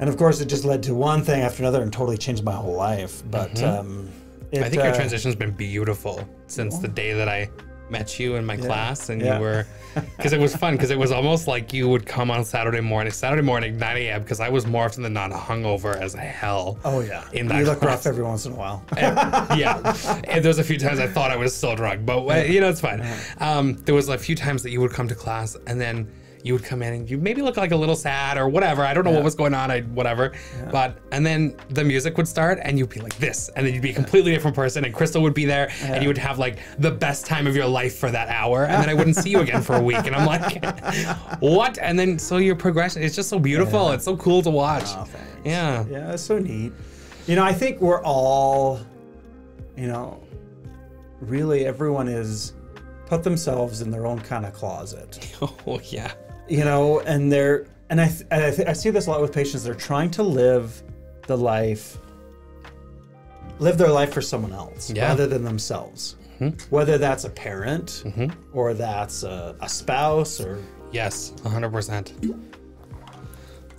And of course, it just led to one thing after another, and totally changed my whole life. But um, it, I think your uh, transition's been beautiful since the day that I met you in my class and Yeah. you were [laughs] because it was fun because it was almost like you would come on Saturday morning, Saturday morning, 9 a.m. because I was more often than not hungover as hell. Oh yeah, in that you look class. rough every once in a while. yeah. And there's a few times I thought I was still drunk, but you know, it's fine. Um, there was a few times that you would come to class and then you would come in and you maybe look like a little sad or whatever. I don't know what was going on. I whatever. But and then the music would start and you'd be like this, and then you'd be a completely different person. And Crystal would be there, and you would have like the best time of your life for that hour, and then I wouldn't see you again for a week. And I'm like, [laughs] what? And then so your progression is just so beautiful. It's so cool to watch. Oh. Yeah. Yeah, it's so neat. You know, I think we're all, you know, really everyone is put themselves in their own kind of closet. [laughs] Oh yeah. You know, and they're and I and I, th- I see this a lot with patients. They're trying to live the life, live their life for someone else Yeah. rather than themselves. Mm-hmm. Whether that's a parent mm-hmm. or that's a, a spouse or Yes. 100. percent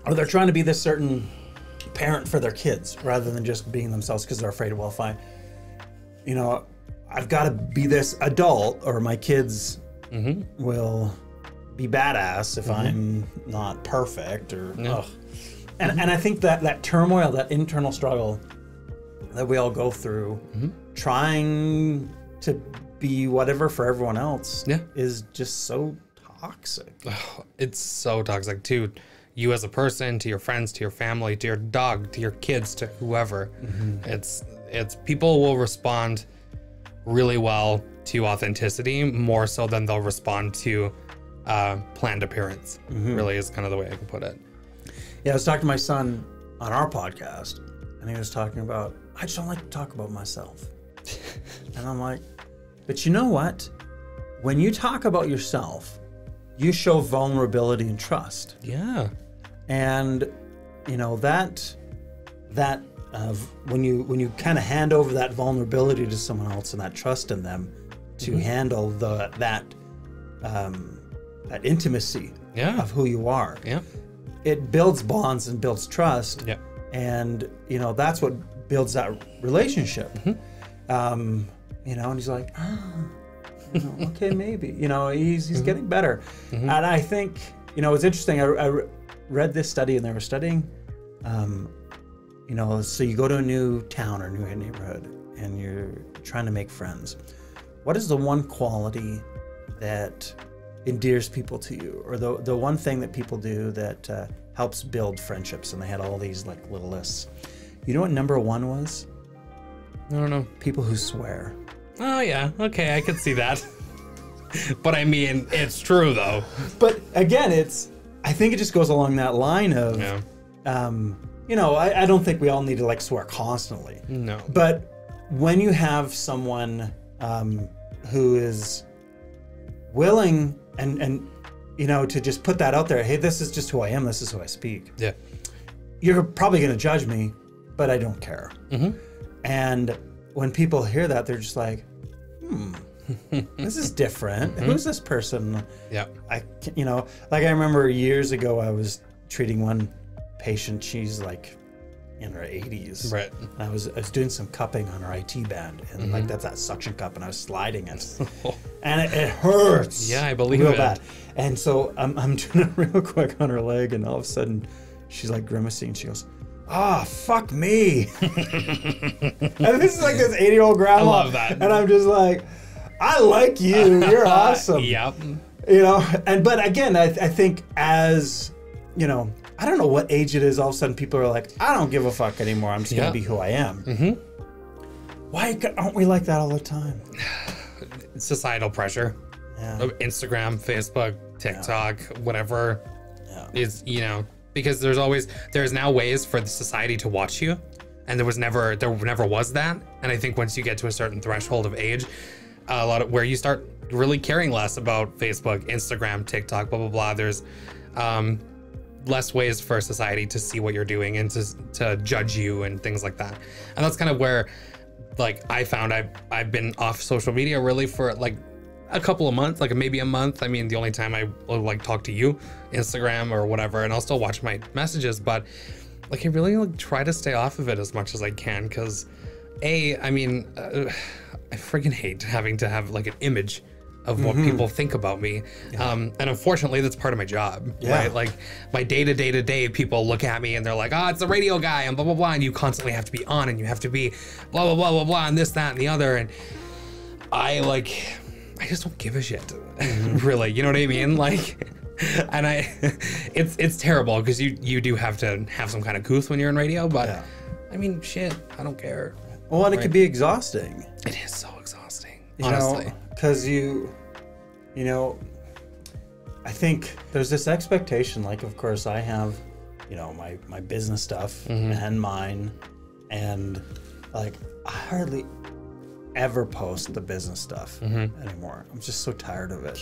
or they're trying to be this certain parent for their kids rather than just being themselves because they're afraid. Well, if I, you know, I've got to be this adult or my kids mm-hmm. will be badass if mm-hmm. I'm not perfect or. Ugh. And and I think that that turmoil, that internal struggle that we all go through, mm-hmm. trying to be whatever for everyone else, Yeah. is just so toxic. it's so toxic to you as a person, to your friends, to your family, to your dog, to your kids, to whoever. Mm-hmm. It's it's people will respond really well to authenticity more so than they'll respond to uh, planned appearance. Really is kind of the way I can put it. Yeah, I was talking to my son on our podcast, and he was talking about, I just don't like to talk about myself. [laughs] and I'm like, but you know what? When you talk about yourself, you show vulnerability and trust. Yeah. And, you know, that, that, uh, when you when you kind of hand over that vulnerability to someone else and that trust in them to handle the that um, that intimacy Yeah. of who you are, Yeah. it builds bonds and builds trust. Yeah. and you know that's what builds that relationship. Um you know and he's like oh, you know, okay [laughs] maybe you know he's he's getting better. And i think you know it's interesting I, I read this study and they were studying um you know so you go to a new town or new neighborhood and you're trying to make friends. What is the one quality that endears people to you or the, the one thing that people do that uh, helps build friendships and they had all these like little lists you know what number one was I don't know. people who swear Oh yeah. Okay, I could see that. [laughs] but I mean, it's true though. but again it's i think it just goes along that line of Yeah. um, you know I, I don't think we all need to like swear constantly No. But when you have someone um, who is willing and and you know to just put that out there, hey, this is just who I am. This is who I speak. Yeah. You're probably going to judge me, but I don't care. And when people hear that, they're just like, hmm, [laughs] this is different. Who's this person? Yeah. I, you know, like I remember years ago, I was treating one patient. She's like in her 80s. Right. And I was I was doing some cupping on her IT band, and Mm-hmm. like that's that suction cup, and I was sliding it, [laughs] and it, it hurts. Yeah, I believe real it. bad. And so I'm I'm [laughs] doing it real quick on her leg, and all of a sudden, she's like grimacing. She goes, "Ah, fuck me!" [laughs] and this is like this 80 year old grandma. I love that. And I'm just like, "I like you. You're awesome." Yep. you know and but again I, I think as you know i don't know what age it is all of a sudden people are like i don't give a fuck anymore i'm just Yeah. gonna be who i am mm-hmm. Why aren't we like that all the time? [sighs] Societal pressure. Yeah. Instagram, Facebook, TikTok, whatever Yeah. is, you know, because there's always there's now ways for the society to watch you. And there was never there never was that. And I think once you get to a certain threshold of age, a lot of where you start really caring less about Facebook, Instagram, TikTok, blah blah blah. There's um less ways for society to see what you're doing and to to judge you and things like that. And that's kind of where like I found I've I've been off social media really for like a couple of months, like maybe a month. I mean, the only time I will like talk to you, Instagram or whatever, and I'll still watch my messages, but like I really like try to stay off of it as much as I can because, a, I mean, uh, I freaking hate having to have like an image of what mm-hmm. people think about me, um, and unfortunately, that's part of my job, Yeah. right? Like my day to day to day, people look at me and they're like, "Oh, it's the radio guy," and blah blah blah, and you constantly have to be on, and you have to be blah blah blah blah blah, and this that and the other, and I like I just don't give a shit. Mm-hmm. [laughs] really. You know what I mean? Like and I [laughs] it's it's terrible because you you do have to have some kind of couth when you're in radio, but Yeah. I mean shit, I don't care. Well, and it could be exhausting. It is so exhausting. you honestly. because you you know i think there's this expectation like of course i have you know my my business stuff Mm-hmm. and mine and like i hardly ever post the business stuff Mm-hmm. anymore i'm just so tired of it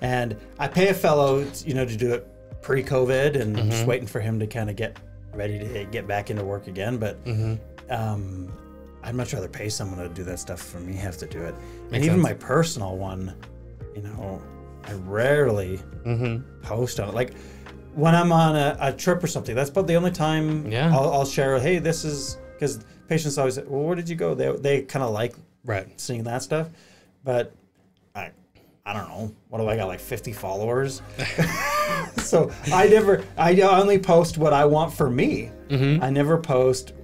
and i pay a fellow you know to do it pre-covid and i'm Mm-hmm. just waiting for him to kind of get ready to get back into work again but Mm-hmm. um, I'd much rather pay someone to do that stuff for me have to do it. and even sense. my personal one, you know, I rarely Mm-hmm. post on it. Like when I'm on a, a trip or something, that's about the only time Yeah. I'll, I'll share, hey, this is because patients always say, well, where did you go? They, they kind of like Right. seeing that stuff. But I, I don't know. What do I got? Like 50 followers? [laughs] so I never, I only post what I want for me. Mm-hmm. I never post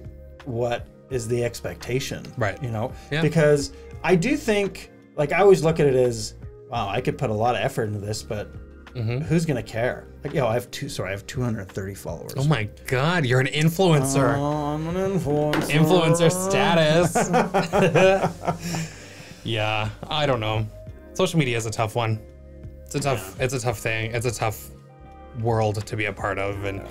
what is the expectation. Right. You know, Yeah. because I do think, like, I always look at it as, wow, I could put a lot of effort into this, but Mm-hmm. who's going to care? Like, yo, I have two, sorry, I have 230 followers. Oh my god, you're an influencer. Oh, I'm an influencer. influencer status. [laughs] [laughs] yeah, I don't know. Social media is a tough one. It's a tough. It's a tough thing. It's a tough world to be a part of, and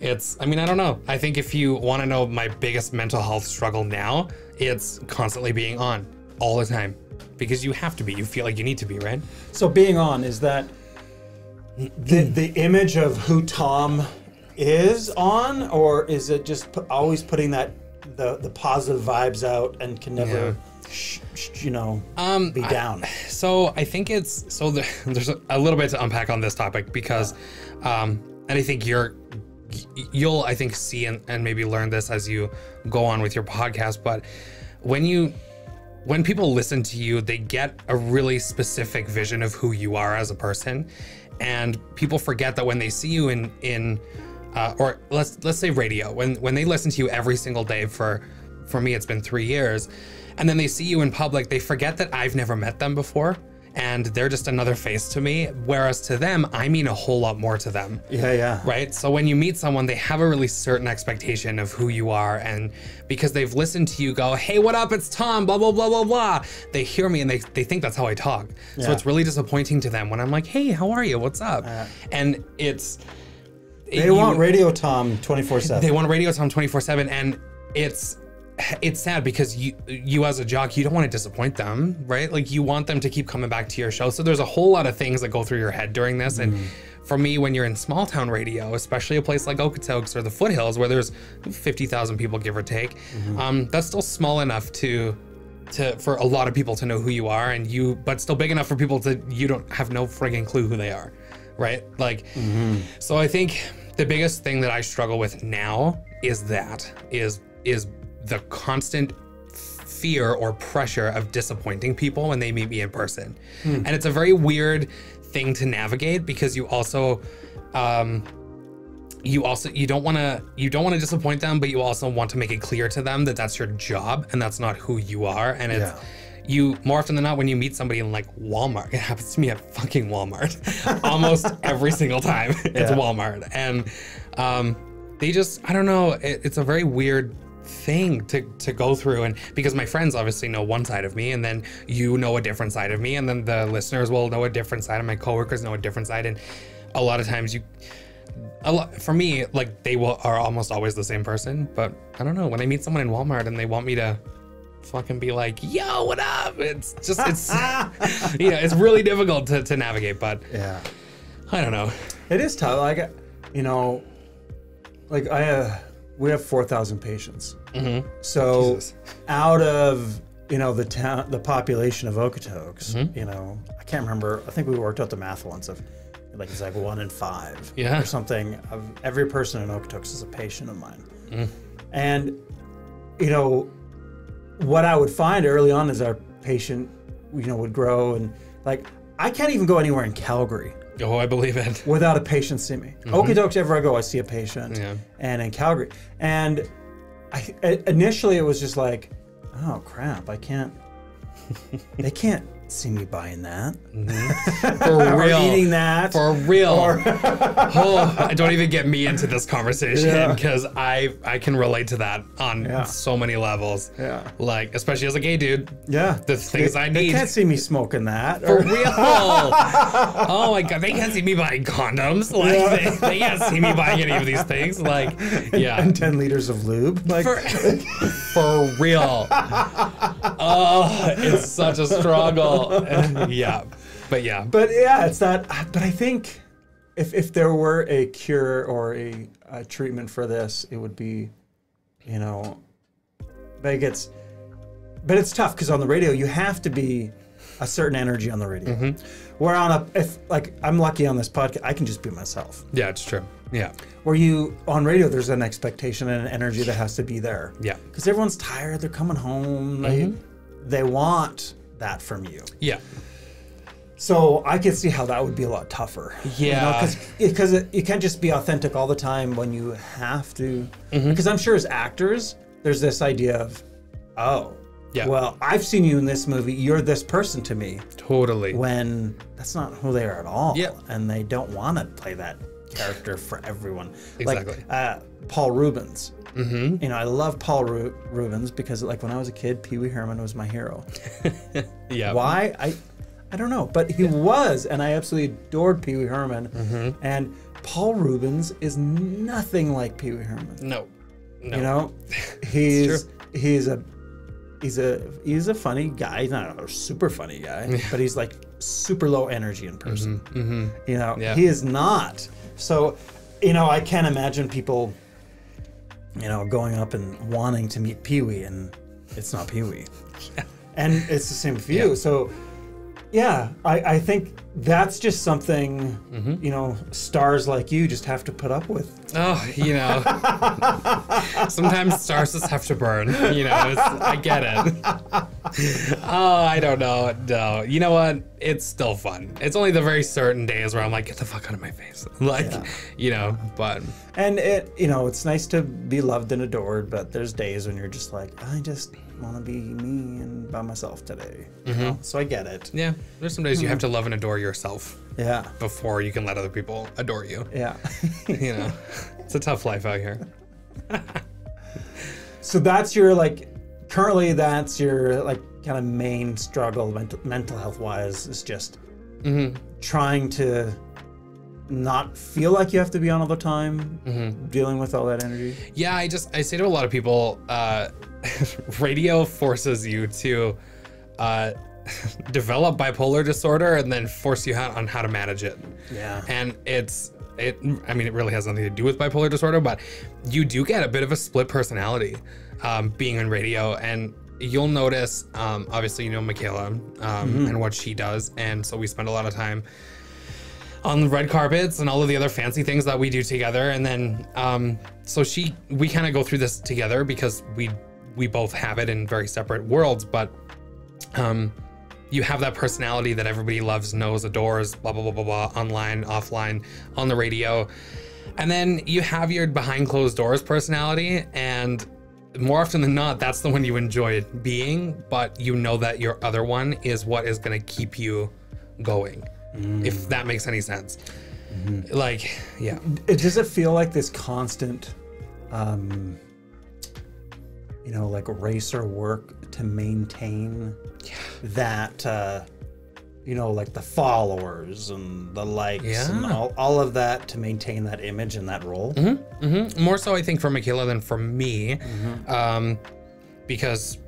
it's. I mean, I don't know. I think if you want to know my biggest mental health struggle now, it's constantly being on all the time because you have to be. You feel like you need to be, right? So being on is that the the image of who Tom is on, or is it just pu- always putting that the the positive vibes out and can never, sh- sh- you know, Um, be down? So I think it's so the, [laughs] there's a, a little bit to unpack on this topic because, um, and I think you're y- you'll I think see and, and maybe learn this as you go on with your podcast. But when you when people listen to you, they get a really specific vision of who you are as a person, and people forget that when they see you in in uh, or let's let's say radio when when they listen to you every single day for for me it's been three years. And then they see you in public they forget that i've never met them before and they're just another face to me whereas to them i mean a whole lot more to them Yeah, yeah. right? So when you meet someone, they have a really certain expectation of who you are, and because they've listened to you go, "Hey, what up? It's Tom." Blah blah blah blah blah. They hear me and they they think that's how I talk. Yeah. So it's really disappointing to them when I'm like, "Hey, how are you? What's up?" and it's They you- want Radio Tom 24 7. they want radio Tom 24 7 and it's it's sad because you you as a jock you don't want to disappoint them right? Like you want them to keep coming back to your show. So there's a whole lot of things that go through your head during this. And mm-hmm. for me when you're in small town radio especially a place like okotoks or the foothills where there's 50000 people give or take mm-hmm. um, that's still small enough to to for a lot of people to know who you are and you but still big enough for people to you don't have no friggin' clue who they are right? Like mm-hmm. so i think the biggest thing that i struggle with now is that is is the constant fear or pressure of disappointing people when they meet me in person. And it's a very weird thing to navigate because you also um you also you don't want to you don't want to disappoint them but you also want to make it clear to them that that's your job and that's not who you are. And it's Yeah. you more often than not when you meet somebody in like Walmart [laughs] it happens to me at fucking Walmart [laughs] almost every single time. [laughs] It's Yeah. Walmart. And um they just I don't know it, it's a very weird thing to to go through and because my friends obviously know one side of me and then you know a different side of me and then the listeners will know a different side and my coworkers know a different side and a lot of times you a lot for me like they will are almost always the same person but i don't know when i meet someone in walmart and they want me to fucking be like yo what up it's just it's [laughs] [laughs] yeah it's really difficult to, to navigate but Yeah. i don't know It is tough. Like, you know, like I, uh, we have four thousand patients. Mm-hmm. So Jesus. out of you know the town, the population of Okotoks, you know, I can't remember. I think we worked out the math once of like it's like one in five Yeah. or something. Of every person in Okotoks is a patient of mine, and you know what I would find early on is our patient, you know, would grow and like I can't even go anywhere in Calgary oh i believe it [laughs] without a patient see me. Mm-hmm. Okotoks, ever I go, I see a patient. Yeah. And in Calgary, and i- initially it was just like, oh crap, I can't. [laughs] they can't see me buying that mm-hmm. for [laughs] or real eating that. For real. [laughs] oh, don't even get me into this conversation Yeah. because I I can relate to that on Yeah. so many levels. Yeah. Like especially as a gay dude. yeah, The things they, I They can't see me smoking that. For real. [laughs] oh my god, they can't see me buying condoms. Like they, they can't see me buying any of these things. Like yeah. and ten liters of lube. Like For, for real. Oh, it's such a struggle. [laughs] yeah. But yeah. But yeah, it's that. But I think if if there were a cure or a, a treatment for this, it would be, you know, but it gets, but it's tough because on the radio you have to be a certain energy on the radio. Mm-hmm. Where on a if like I'm lucky on this podcast, I can just be myself. Yeah, it's true. Yeah. Where you on radio, there's an expectation and an energy that has to be there. Yeah. Because everyone's tired, they're coming home, they Mm-hmm. they want that from you. Yeah. So I can see how that would be a lot tougher. Yeah. Because it you can't just be authentic all the time when you have to. Mm-hmm. Because I'm sure as actors, there's this idea of, oh, Yeah. well, I've seen you in this movie. You're this person to me. Totally. When that's not who they are at all. Yep. And they don't want to play that character for everyone. Exactly. Like uh, Paul Reubens. Mm-hmm. You know, I love Paul Ru- Reubens because, like, when I was a kid, Pee Wee Herman was my hero. [laughs] Yeah. Why? I I don't know, but he was, and I absolutely adored Pee Wee Herman. Mm-hmm. And Paul Reubens is nothing like Pee Wee Herman. No. No. You know, [laughs] he's he's a he's a he's a funny guy. He's not a super funny guy, but he's like super low energy in person. You know, Yeah. he is not. So, you know, I can't imagine people, you know, going up and wanting to meet Pee Wee, and it's not Pee Wee. [laughs] And it's the same for you. Yeah. So, yeah, I, I think that's just something, Mm-hmm. you know, stars like you just have to put up with. Oh, you know. [laughs] Sometimes stars just have to burn. You know, it's, I get it. Oh, I don't know. No. You know what? It's still fun. It's only the very certain days where I'm like, get the fuck out of my face. [laughs] Like, Yeah. you know, but And it, you know, it's nice to be loved and adored, but there's days when you're just like, I just want to be me and by myself today. you mm-hmm. know? So I get it. yeah, there's some days you have hmm. to love and adore yourself Yeah. before you can let other people adore you. Yeah. [laughs] You know, it's a tough life out here. [laughs] so that's your like, currently that's your like kind of main struggle mental, mental health wise is just mm-hmm. trying to not feel like you have to be on all the time, dealing with all that energy. Yeah, I just I say to a lot of people, uh, [laughs] radio forces you to uh, [laughs] develop bipolar disorder and then force you on how to manage it. Yeah. And it's it. I mean, it really has nothing to do with bipolar disorder, but you do get a bit of a split personality um, being in radio, and you'll notice. Um, obviously, you know Michaela um, and what she does, and so we spend a lot of time on the red carpets and all of the other fancy things that we do together. And then um so she we kind of go through this together because we we both have it in very separate worlds but um you have that personality that everybody loves knows adores blah blah blah blah blah online offline on the radio. And then you have your behind closed doors personality and more often than not that's the one you enjoy being but you know that your other one is what is going to keep you going if that makes any sense. Like yeah. It, does it feel like this constant um, you know, like racer work to maintain that, uh, you know, like the followers and the likes and all, all of that to maintain that image and that role. hmm More so, I think, for Michaela than for me, um, because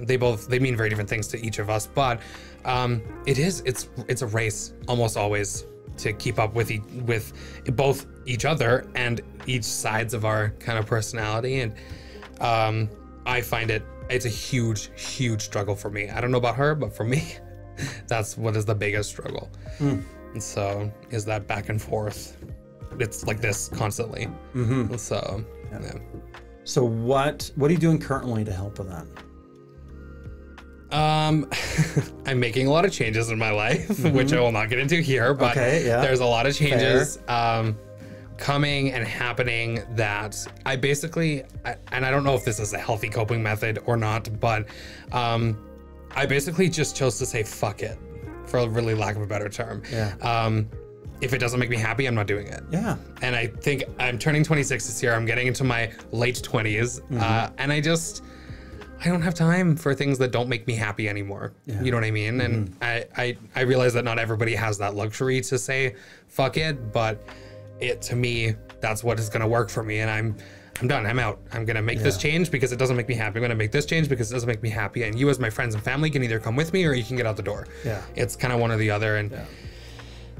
they both they mean very different things to each of us. But um, it is it's it's a race almost always to keep up with e- with both each other and each sides of our kind of personality. And um, I find it it's a huge huge struggle for me. I don't know about her, but for me, [laughs] that's what is the biggest struggle. And so is that back and forth. It's like this constantly. Mm-hmm. So, yeah. So what what are you doing currently to help with that? Um, [laughs] I'm making a lot of changes in my life, [laughs] which I will not get into here, but Mm-hmm. Okay, yeah. there's a lot of changes um, coming and happening that I basically, I, and I don't know if this is a healthy coping method or not, but um, I basically just chose to say fuck it, for a really lack of a better term. Yeah. Um, if it doesn't make me happy, I'm not doing it. Yeah. and I think I'm turning 26 this year. I'm getting into my late 20s, Mm-hmm. uh, and I just I don't have time for things that don't make me happy anymore. You know what I mean? And Mm-hmm. I, I I realize that not everybody has that luxury to say fuck it, but it to me that's what is going to work for me, and I'm. I'm done. I'm out. I'm gonna make this change because it doesn't make me happy. I'm gonna make this change because it doesn't make me happy. And you, as my friends and family, can either come with me or you can get out the door. Yeah. It's kind of one or the other, and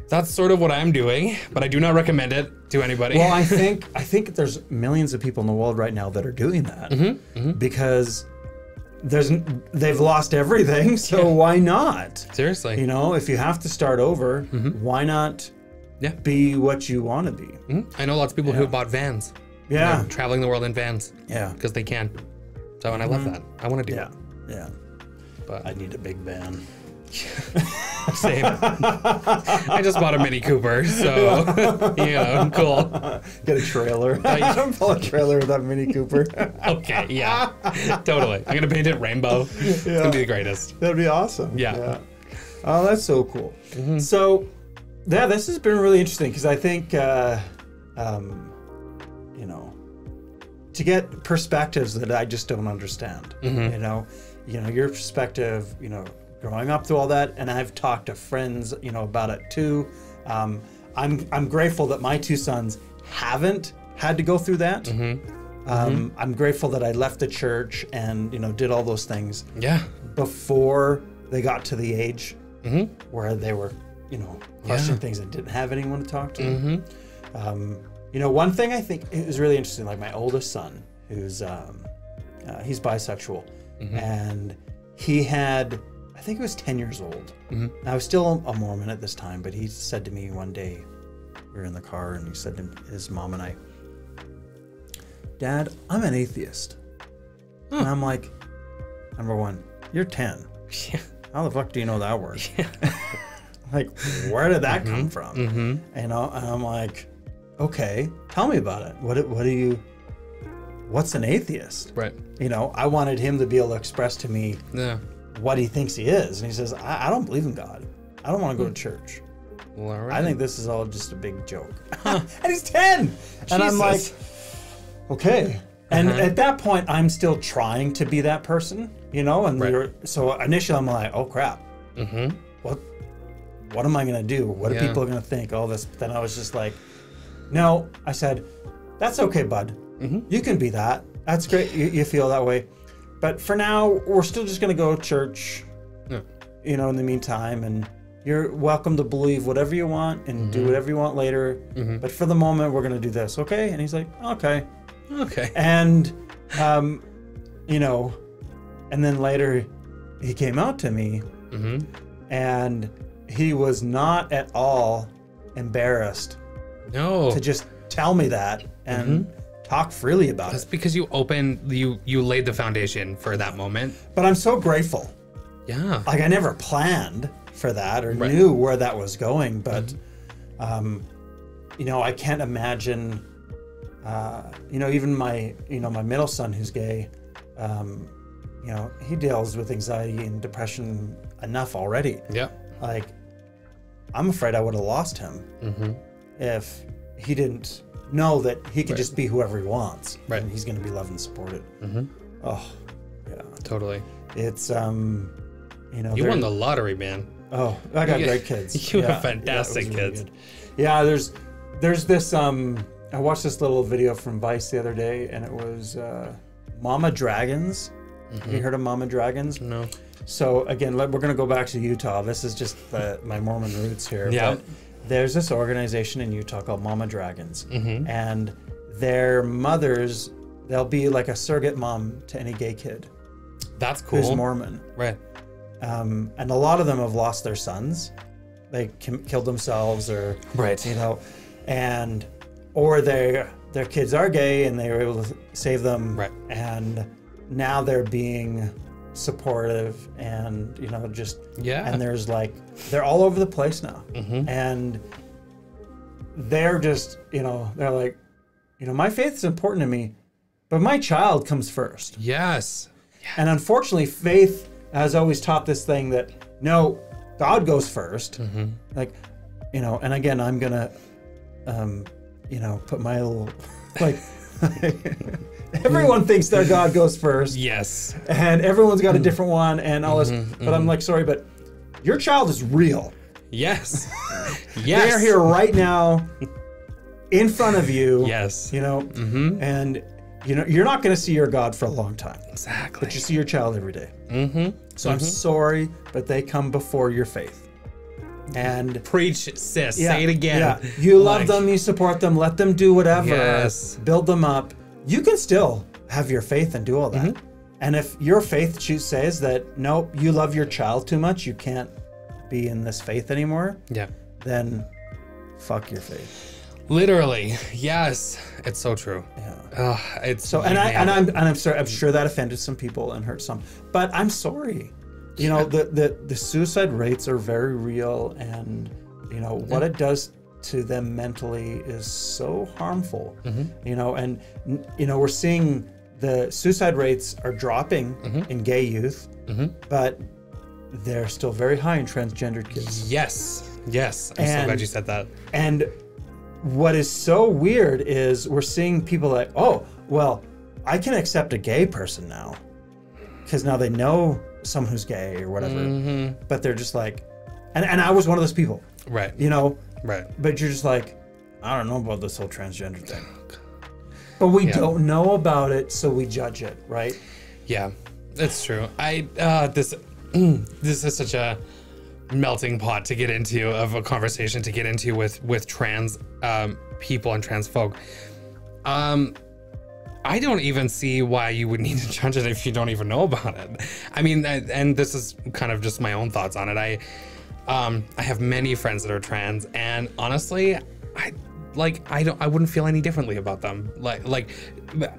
that's sort of what I'm doing. But I do not recommend it to anybody. Well, I [laughs] think I think there's millions of people in the world right now that are doing that Mm-hmm, because there's they've lost everything. So why not? Seriously. You know, if you have to start over, why not Mm-hmm. Yeah. be what you want to be? Mhm. I know lots of people who have bought vans. Yeah. Traveling the world in vans Yeah. because they can. So, and I love that. I want to do Yeah. it. Yeah. But I need a big van. [laughs] same. I just bought a Mini Cooper, so [laughs] you know, cool. Get a trailer. [laughs] I don't pull a trailer with that Mini Cooper. Okay, yeah, totally. I'm gonna paint it rainbow. It's gonna be the greatest. That'd be awesome. Yeah. Oh, that's so cool. So, yeah, this has been really interesting because I think, uh, um, you know, to get perspectives that I just don't understand. You know, you know your perspective. You know, growing up through all that, and I've talked to friends, you know, about it too. Um, I'm I'm grateful that my two sons haven't had to go through that. Um, I'm grateful that I left the church and you know did all those things Yeah. before they got to the age where they were, you know, questioning things and didn't have anyone to talk to. Um, you know, one thing I think is really interesting, like my oldest son, who's um, uh, he's bisexual, and he had, I think he was ten years old. Mm-hmm. I was still a Mormon at this time, but he said to me one day, we were in the car, and he said to his mom and I, "Dad, I'm an atheist," hmm. and I'm like, number one, you're ten. [laughs] Yeah. How the fuck do you know that word? [laughs] [laughs] like, where did that come mm-hmm. from? Mm-hmm. And I'm like, okay, tell me about it. What what do you? What's an atheist? Right. You know, I wanted him to be able to express to me Yeah. What he thinks he is, and he says, I, I don't believe in God. I don't want to go to church. Well, all right. I think this is all just a big joke. [laughs] and he's ten, and I'm like, okay. And Uh-huh. at that point, I'm still trying to be that person, you know. And Right. we were so initially, I'm like, oh crap, Mm-hmm. what what am I gonna do? What are people gonna think? All this. But then I was just like, no. I said, that's okay, bud. Mm-hmm. You can be that. That's great. You, you feel that way. But for now, we're still just gonna go to church. Yeah. You know, in the meantime, and you're welcome to believe whatever you want and do whatever you want later. But for the moment, we're gonna do this, okay? And he's like, okay. Okay. And, um, you know, and then later he came out to me Mm-hmm. and he was not at all embarrassed No. to just tell me that and talk freely about That's it. because you opened you you laid the foundation for that moment. But I'm so grateful. Yeah. Like I never planned for that or Right. knew where that was going, but um, you know, I can't imagine. Uh, you know, even my you know my middle son who's gay, um, you know, he deals with anxiety and depression enough already. Yeah. Like, I'm afraid I would have lost him Mm-hmm. if he didn't know that he could just be whoever he wants Right. and he's going to be loved and supported. Oh, yeah. Totally. It's um, you know, You won the lottery, man. Oh, I got [laughs] great kids. [laughs] you have Yeah, yeah, it fantastic really kids. good. Yeah, there's there's this um I watched this little video from Vice the other day and it was uh Mama Dragons. Mm-hmm. You heard of Mama Dragons? No. So again, let- we're going to go back to Utah. This is just the, my Mormon roots here. Yeah. But there's this organization in Utah called Mama Dragons, Mm-hmm. and their mothers, they'll be like a surrogate mom to any gay kid That's cool. who's. Mormon. right. Um, and a lot of them have lost their sons. They killed themselves, or Right. you know, and or their their kids are gay and they were able to save them. Right. And now they're being supportive and you know just Yeah. and there's like they're all over the place now Mhm. and they're just you know they're like you know my faith is important to me but my child comes first Yes. and unfortunately faith has always taught this thing that no god goes 1st Mm-hmm. like you know and again i'm gonna um you know put my little [laughs] like everyone thinks their god goes first Yes. and everyone's got a different one and all this Mm-hmm, but i'm like sorry but your child is real Yes. [laughs] Yes. They are here right now in front of you Yes. you know Mm-hmm. and you know you're not going to see your god for a long time Exactly. but you see your child every day mm-hmm. so i'm sorry but they come before your faith and Preach, sis. yeah, Say it again. yeah you love Like, them you support them let them do whatever Yes. build them up you can still have your faith and do all that Mm-hmm. and if your faith choose says that nope you love your child too much you can't be in this faith anymore Yeah. then fuck your faith Literally. Yes. It's so true. yeah Ugh, it's so and I and I'm and I'm sorry I'm sure that offended some people and hurt some but I'm sorry you know the the the suicide rates are very real and you know what it does to them mentally is so harmful mm-hmm. you know and you know we're seeing the suicide rates are dropping mm-hmm. in gay youth mm-hmm. but they're still very high in transgendered kids Yes. Yes. I'm so glad you said that. and what is so weird is we're seeing people like, oh, well, I can accept a gay person now because now they know someone who's gay or whatever. Mm-hmm. But they're just like, and, and I was one of those people, Right. you know, Right. but you're just like, I don't know about this whole transgender thing. But we Yeah. don't know about it, so we judge it, right? Yeah, that's true. I uh, this [clears throat] this is such a melting pot to get into of a conversation to get into with with trans um, people and trans folk. Um, I don't even see why you would [laughs] need to judge it if you don't even know about it. I mean, I- and this is kind of just my own thoughts on it. I um, I have many friends that are trans, and honestly, I like I don't I wouldn't feel any differently about them. Like like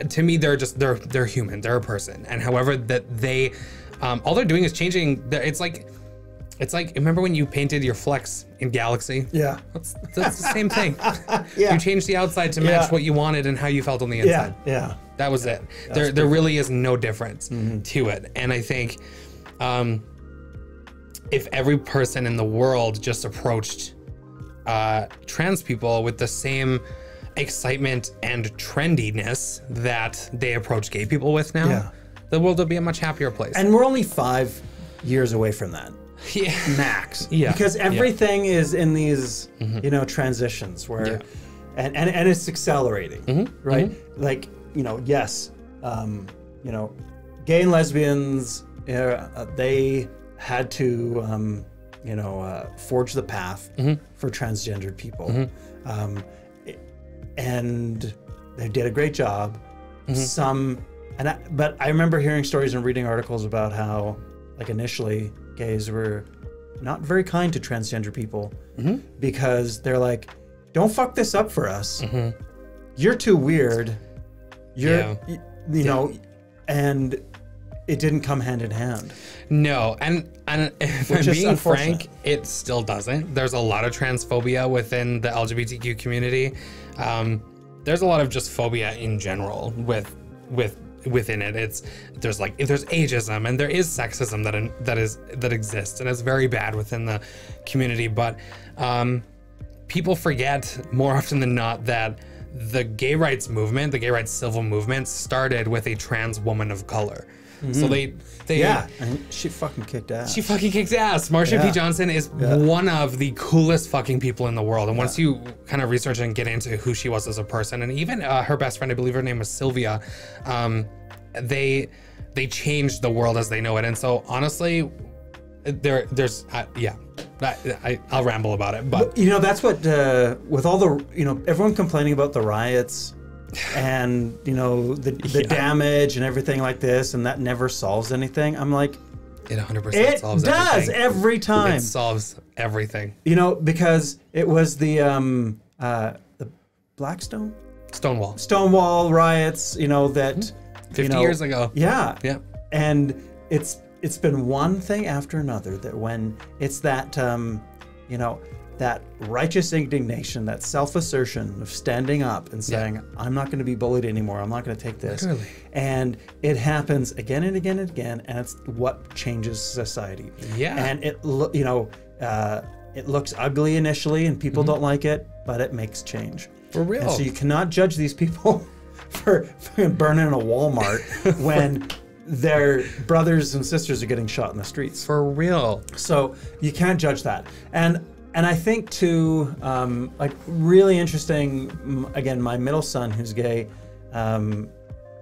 to me, they're just they're they're human. They're a person, and however that they um, all they're doing is changing. The, it's like it's like remember when you painted your flex in Galaxy? Yeah. That's, that's the same thing. [laughs] Yeah. You changed the outside to match Yeah. what you wanted and how you felt on the inside. Yeah. yeah. That was it. There, there really is no difference to it. And I think um, if every person in the world just approached uh, trans people with the same excitement and trendiness that they approach gay people with now, Yeah. the world would be a much happier place. And we're only five years away from that. yeah. [laughs] max. [laughs] Yeah, Because yeah. Everything is in these, you know, transitions where, Yeah. and, and and it's accelerating, Mm-hmm. right? Like you know, yes, um, you know, gay and lesbians, uh, they had to, um, you know, uh, forge the path Mm-hmm. for transgendered people, um, and they did a great job. Mm-hmm. Some, and I, but I remember hearing stories and reading articles about how, like initially, gays were not very kind to transgender people Mm-hmm. because they're like, "Don't fuck this up for us. You're too weird. You're, Yeah. you know," and it didn't come hand in hand. No, and and [laughs] if Which I'm being frank, it still doesn't. There's a lot of transphobia within the LGBTQ community. Um, there's a lot of just phobia in general with with within it. It's there's like there's ageism and there is sexism that that is that exists and it's very bad within the community. But um, people forget more often than not that the gay rights movement, the gay rights civil movement, started with a trans woman of color. So they they Yeah, and she fucking kicked ass. she fucking kicks ass. Marsha Yeah. P. Johnson is one of the coolest fucking people in the world. And once you kind of research and get into who she was as a person, and even uh, her best friend, I believe her name was Sylvia, um, they they changed the world as they know it. And so honestly, there there's uh, yeah, I, I I'll ramble about it, but you know, that's what uh, with all the you know everyone complaining about the riots and you know the the Yeah. damage and everything like this, and that never solves anything. I'm like, it 100% it solves does everything. every time. It solves everything. you know, because it was the um uh the Blackstone Stonewall, Stonewall riots. You know that. 50 you know, years ago. Yeah. Yeah. and it's it's been one thing after another that when it's that um, you know that righteous indignation that self-assertion of standing up and saying i'm not going to be bullied anymore i'm not going to take this Literally. and it happens again and again and again and it's what changes society Yeah. and it you know uh, it looks ugly initially and people don't like it but it makes change For real. and so you cannot judge these people [laughs] for fucking burning a Walmart [laughs] when their brothers and sisters are getting shot in the streets. For real. So you can't judge that. And and I think too, um, like really interesting. Again, my middle son, who's gay, um,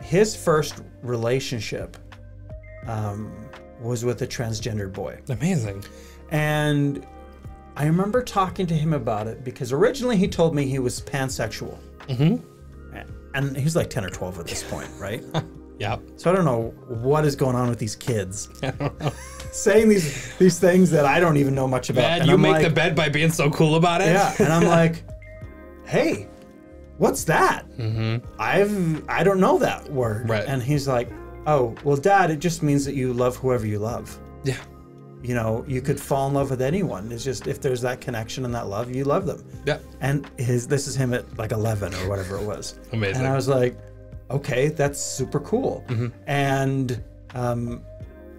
his first relationship um, was with a transgendered boy. Amazing. And I remember talking to him about it because originally he told me he was pansexual. Mm-hmm. And he's like 10 or 12 at this point, right? [laughs] Yep. so I don't know what is going on with these kids [laughs] I don't know. [laughs] saying these these things that I don't even know much about. Dad, And you I'm make like, the bed by being so cool about it. Yeah, and I'm [laughs] like, hey, what's that? Mm-hmm. I've I don't know that word. Right. And he's like, oh, well, Dad, it just means that you love whoever you love. Yeah. You know, you could fall in love with anyone. It's just if there's that connection and that love, you love them. Yeah. And his this is him at like 11 or whatever it was. Amazing. And I was like, okay, that's super cool. And um,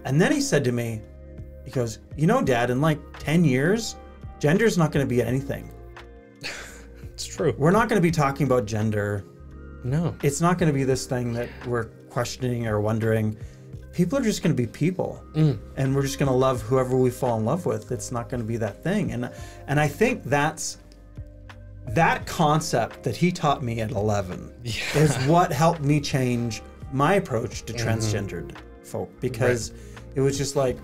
and then he said to me, he goes, you know, Dad, in like 10 years, gender's not going to be anything. [laughs] It's true. We're not going to be talking about gender. No. It's not going to be this thing that we're questioning or wondering. People are just going to be people, and we're just going to love whoever we fall in love with. It's not going to be that thing, and and I think that's that concept that he taught me at 11 is what helped me change my approach to transgendered folk because it was just like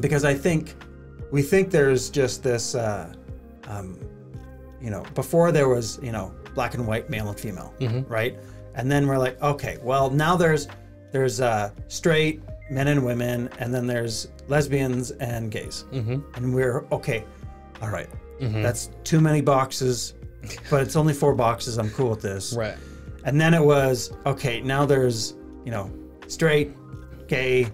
because I think we think there's just this uh, um, you know before there was you know black and white male and female right? And then we're like okay well now there's there's uh, straight men and women and then there's lesbians and gays. And we're okay all right, Mm-hmm. that's too many boxes but it's only four boxes i'm cool with this Right. and then it was okay. Now there's you know straight, gay.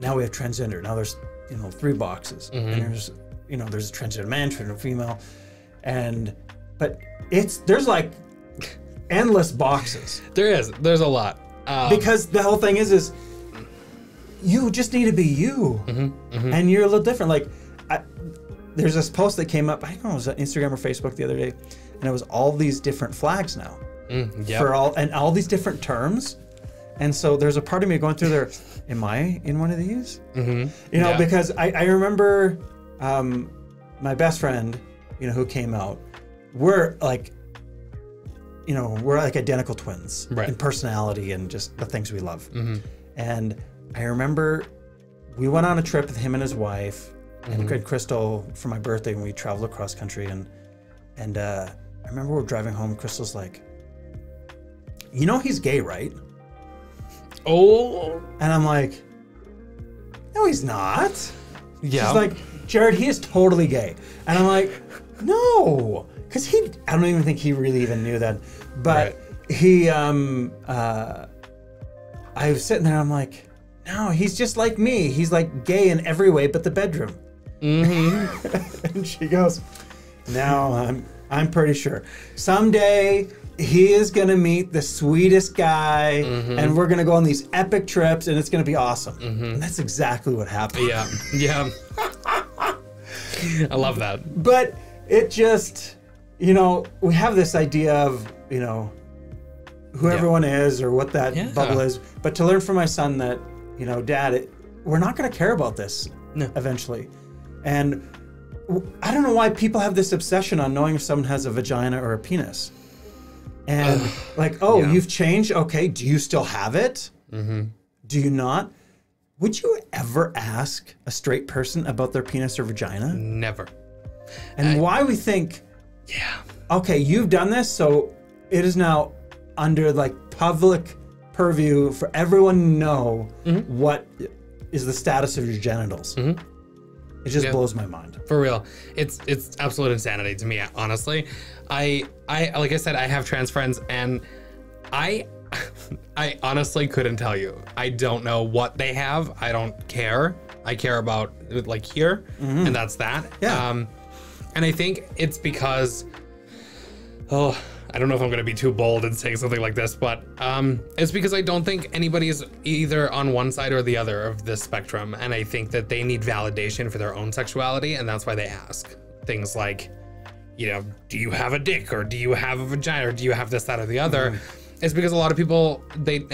Now we have transgender. Now there's you know three boxes. And mm-hmm. there's you know there's a transgender man, transgender female, and but it's there's like endless boxes [laughs] There is. There's a lot. Um, because the whole thing is is you just need to be you, mm-hmm. and you're a little different. Like I, there's this post that came up. I don't know, it was on Instagram or Facebook the other day, and it was all these different flags now mm, yep. for all and all these different terms. And so there's a part of me going through there. Am I in one of these? Mm-hmm. You know, Yeah. because I, I remember um, my best friend, you know, who came out. We're like, you know, we're like identical twins Right. in personality and just the things we love. And I remember we went on a trip with him and his wife and and Crystal for my birthday when we traveled across country and and uh, I remember we're driving home. Crystal's like, "You know he's gay, right?" oh. And I'm like, "No, he's not." Yeah. She's like, "Jared, he is totally gay." And I'm like, "No," because he. I don't even think he really even knew that, but he. Um. Uh. I was sitting there. And I'm like, "No, he's just like me. He's like gay in every way, but the bedroom." Mm-hmm. [laughs] and she goes, "No, I'm I'm pretty sure someday he is gonna meet the sweetest guy, Mm-hmm. and we're gonna go on these epic trips, and it's gonna be awesome." And that's exactly what happened. yeah. Yeah. I love that. But it just, you know, we have this idea of you know, who Yeah. everyone is or what that Yeah. bubble is, but to learn from my son that, you know, dad, it, we're not going to care about this No. eventually. And I don't know why people have this obsession on knowing if someone has a vagina or a penis. And like, oh, yeah. you've changed. Okay. Do you still have it? Mm-hmm. Do you not? Would you ever ask a straight person about their penis or vagina? Never. And why we think, Yeah. okay, you've done this, so it is now under like public purview for everyone to know Mm-hmm. what is the status of your genitals. It just Yeah. blows my mind. For real, it's it's absolute insanity to me. Honestly, I I like I said, I have trans friends, and I [laughs] I honestly couldn't tell you. I don't know what they have. I don't care. I care about like here, and that's that. Yeah. Um, and I think it's because oh. I don't know if I'm going to be too bold in saying something like this, but um, it's because I don't think anybody is either on one side or the other of this spectrum. And I think that they need validation for their own sexuality. And that's why they ask things like, you know, do you have a dick or do you have a vagina or do you have this, that, or the other? It's because a lot of people, they,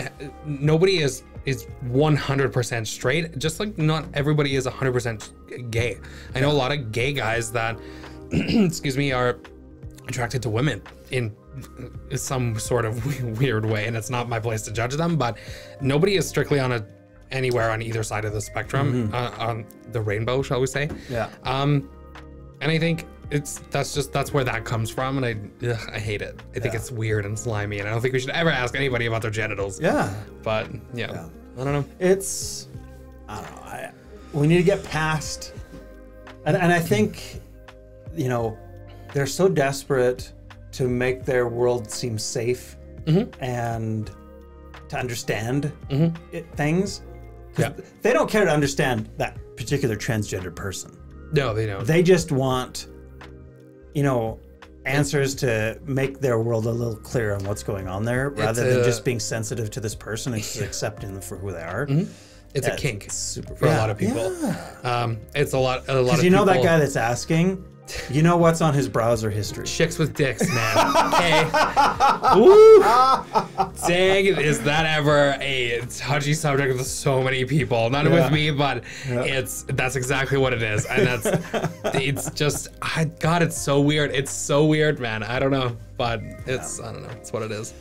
nobody is, is 100% straight, just like not everybody is 100% gay. I know a lot of gay guys that, [clears throat] excuse me, are attracted to women in some sort of [laughs] weird way and it's not my place to judge them but nobody is strictly on a anywhere on either side of the spectrum uh, on the rainbow shall we say. Yeah. um and i think it's that's just that's where that comes from and i ugh, i hate it. I think it's weird and slimy and i don't think we should ever ask anybody about their genitals. Yeah. but yeah, i don't know. It's, I don't know. I, we need to get past, and, and I think, you know, they're so desperate to make their world seem safe mm-hmm. and to understand mm-hmm. it, things. Yeah. They don't care to understand that particular transgender person. no they don't They just want, you know, answers to make their world a little clearer on what's going on there, rather than just being sensitive to this person and just accepting them for who they are. Mm-hmm. it's Yeah, a kink super for a lot of people yeah. um it's a lot a lot of Because you know that guy that's asking, you know what's on his browser history. chicks with dicks, man. [laughs] Okay. Woo. Dang, is that ever a touchy subject with so many people? Not Yeah. with me, but it's that's exactly what it is, and that's [laughs] it's just I God, it's so weird. It's so weird, man. I don't know, but it's I don't know. It's what it is.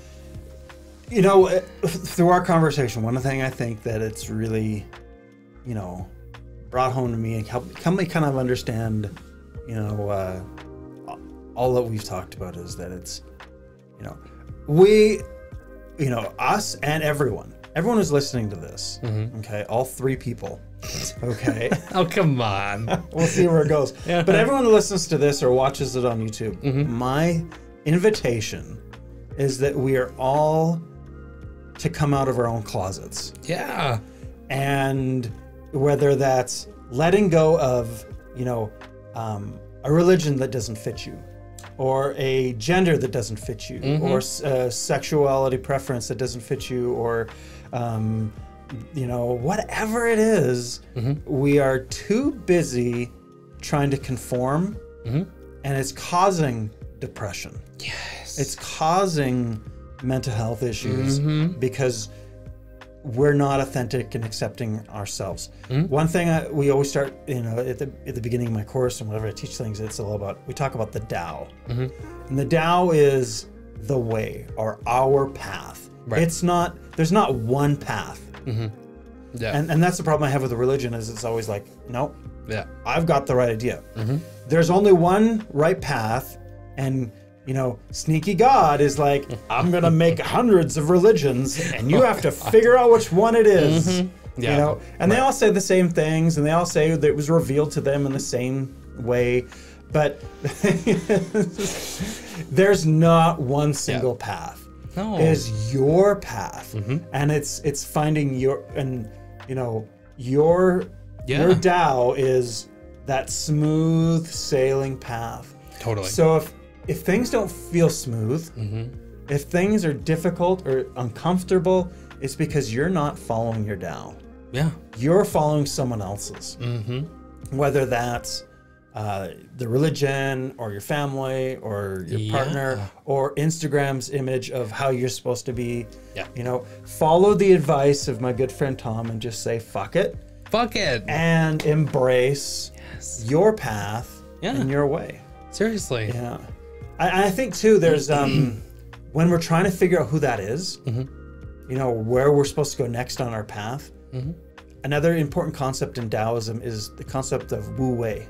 You know, uh, through our conversation, one thing I think that it's really, you know, brought home to me and helped, helped me kind of understand, you know, uh, all that we've talked about is that it's, you know, we, you know, us and everyone, everyone who's listening to this, okay, all three people, okay. [laughs] Oh come on. we'll see where it goes. Yeah. But everyone who listens to this or watches it on YouTube, my invitation is that we are all to come out of our own closets. Yeah. And whether that's letting go of, you know, um, a religion that doesn't fit you, or a gender that doesn't fit you, or s- uh, sexuality preference that doesn't fit you, or, um, you know, whatever it is, we are too busy trying to conform, and it's causing depression. Yes. It's causing mental health issues because we're not authentic and accepting ourselves. Hmm? One thing I, we always start, you know, at the at the beginning of my course and whenever I teach things, it's all about we talk about the Tao, mm-hmm. and the Tao is the way or our path. Right. It's not. There's not one path, mm-hmm. yeah. and and that's the problem I have with the religion is it's always like, no, yeah. I've got the right idea. Mm-hmm. There's only one right path, and you know, sneaky God is like, [laughs] I'm gonna make hundreds of religions, and you have to [laughs] figure out which one it is. Mm-hmm. Yeah. You know, and they all say the same things, and they all say that it was revealed to them in the same way, but [laughs] there's not one single path. No. Is your path, mm-hmm. and it's it's finding your and you know your Yeah. your Tao is that smooth sailing path. Totally. So if if things don't feel smooth, if things are difficult or uncomfortable, it's because you're not following your Tao. yeah. You're following someone else's. Mm-hmm. Whether that's uh, the religion or your family or your partner or Instagram's image of how you're supposed to be. Yeah. You know, follow the advice of my good friend Tom and just say fuck it Fuck it. and embrace Yes. your path Yeah. and your way. Seriously. Yeah. I, I think too there's um when we're trying to figure out who that is, Mm-hmm. you know, where we're supposed to go next on our path. Another important concept in Taoism is the concept of Wu Wei.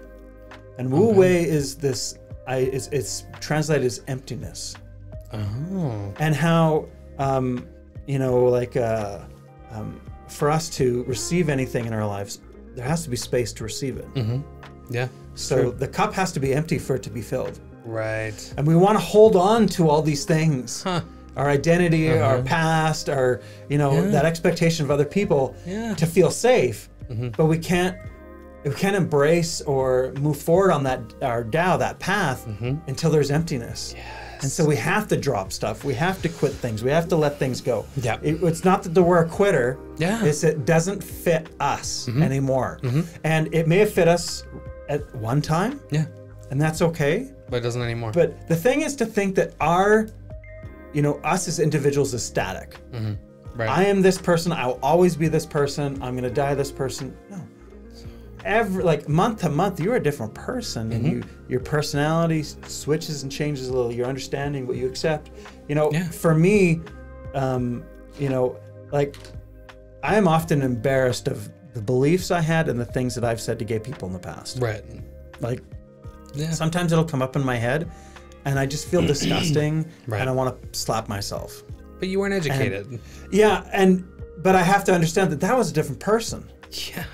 And Wu Wei is this I it's, it's translated as emptiness. Oh. And how um you know like uh um for us to receive anything in our lives, there has to be space to receive it. Mm -hmm. Yeah. So the cup has to be empty for it to be filled. Right. and we want to hold on to all these things. Huh. our identity our uh-huh. past our you know Yeah. that expectation of other people Yeah. to feel safe. Mm-hmm. But we can't we can't embrace or move forward on that our Tao, that path mm-hmm. until there's emptiness. And so we have to drop stuff. We have to quit things. We have to let things go. Yeah. It- it's not that we're a quitter. Yeah. it's it doesn't fit us mm-hmm. anymore. And it may have fit us at one time. Yeah. and that's okay But it doesn't anymore. but the thing is to think that our, you know, us as individuals is static. right. I am this person. I will always be this person. I'm gonna die this person. No. Every like month to month, you're a different person, and you your personality switches and changes a little. Your understanding, what you accept. You know, Yeah. for me, um, you know, like I am often embarrassed of the beliefs I had and the things that I've said to gay people in the past. right. Like Yeah. sometimes it'll come up in my head and I just feel [clears throat] disgusting Right. and I want to slap myself. But you weren't educated. Yeah, and but I have to understand that that was a different person.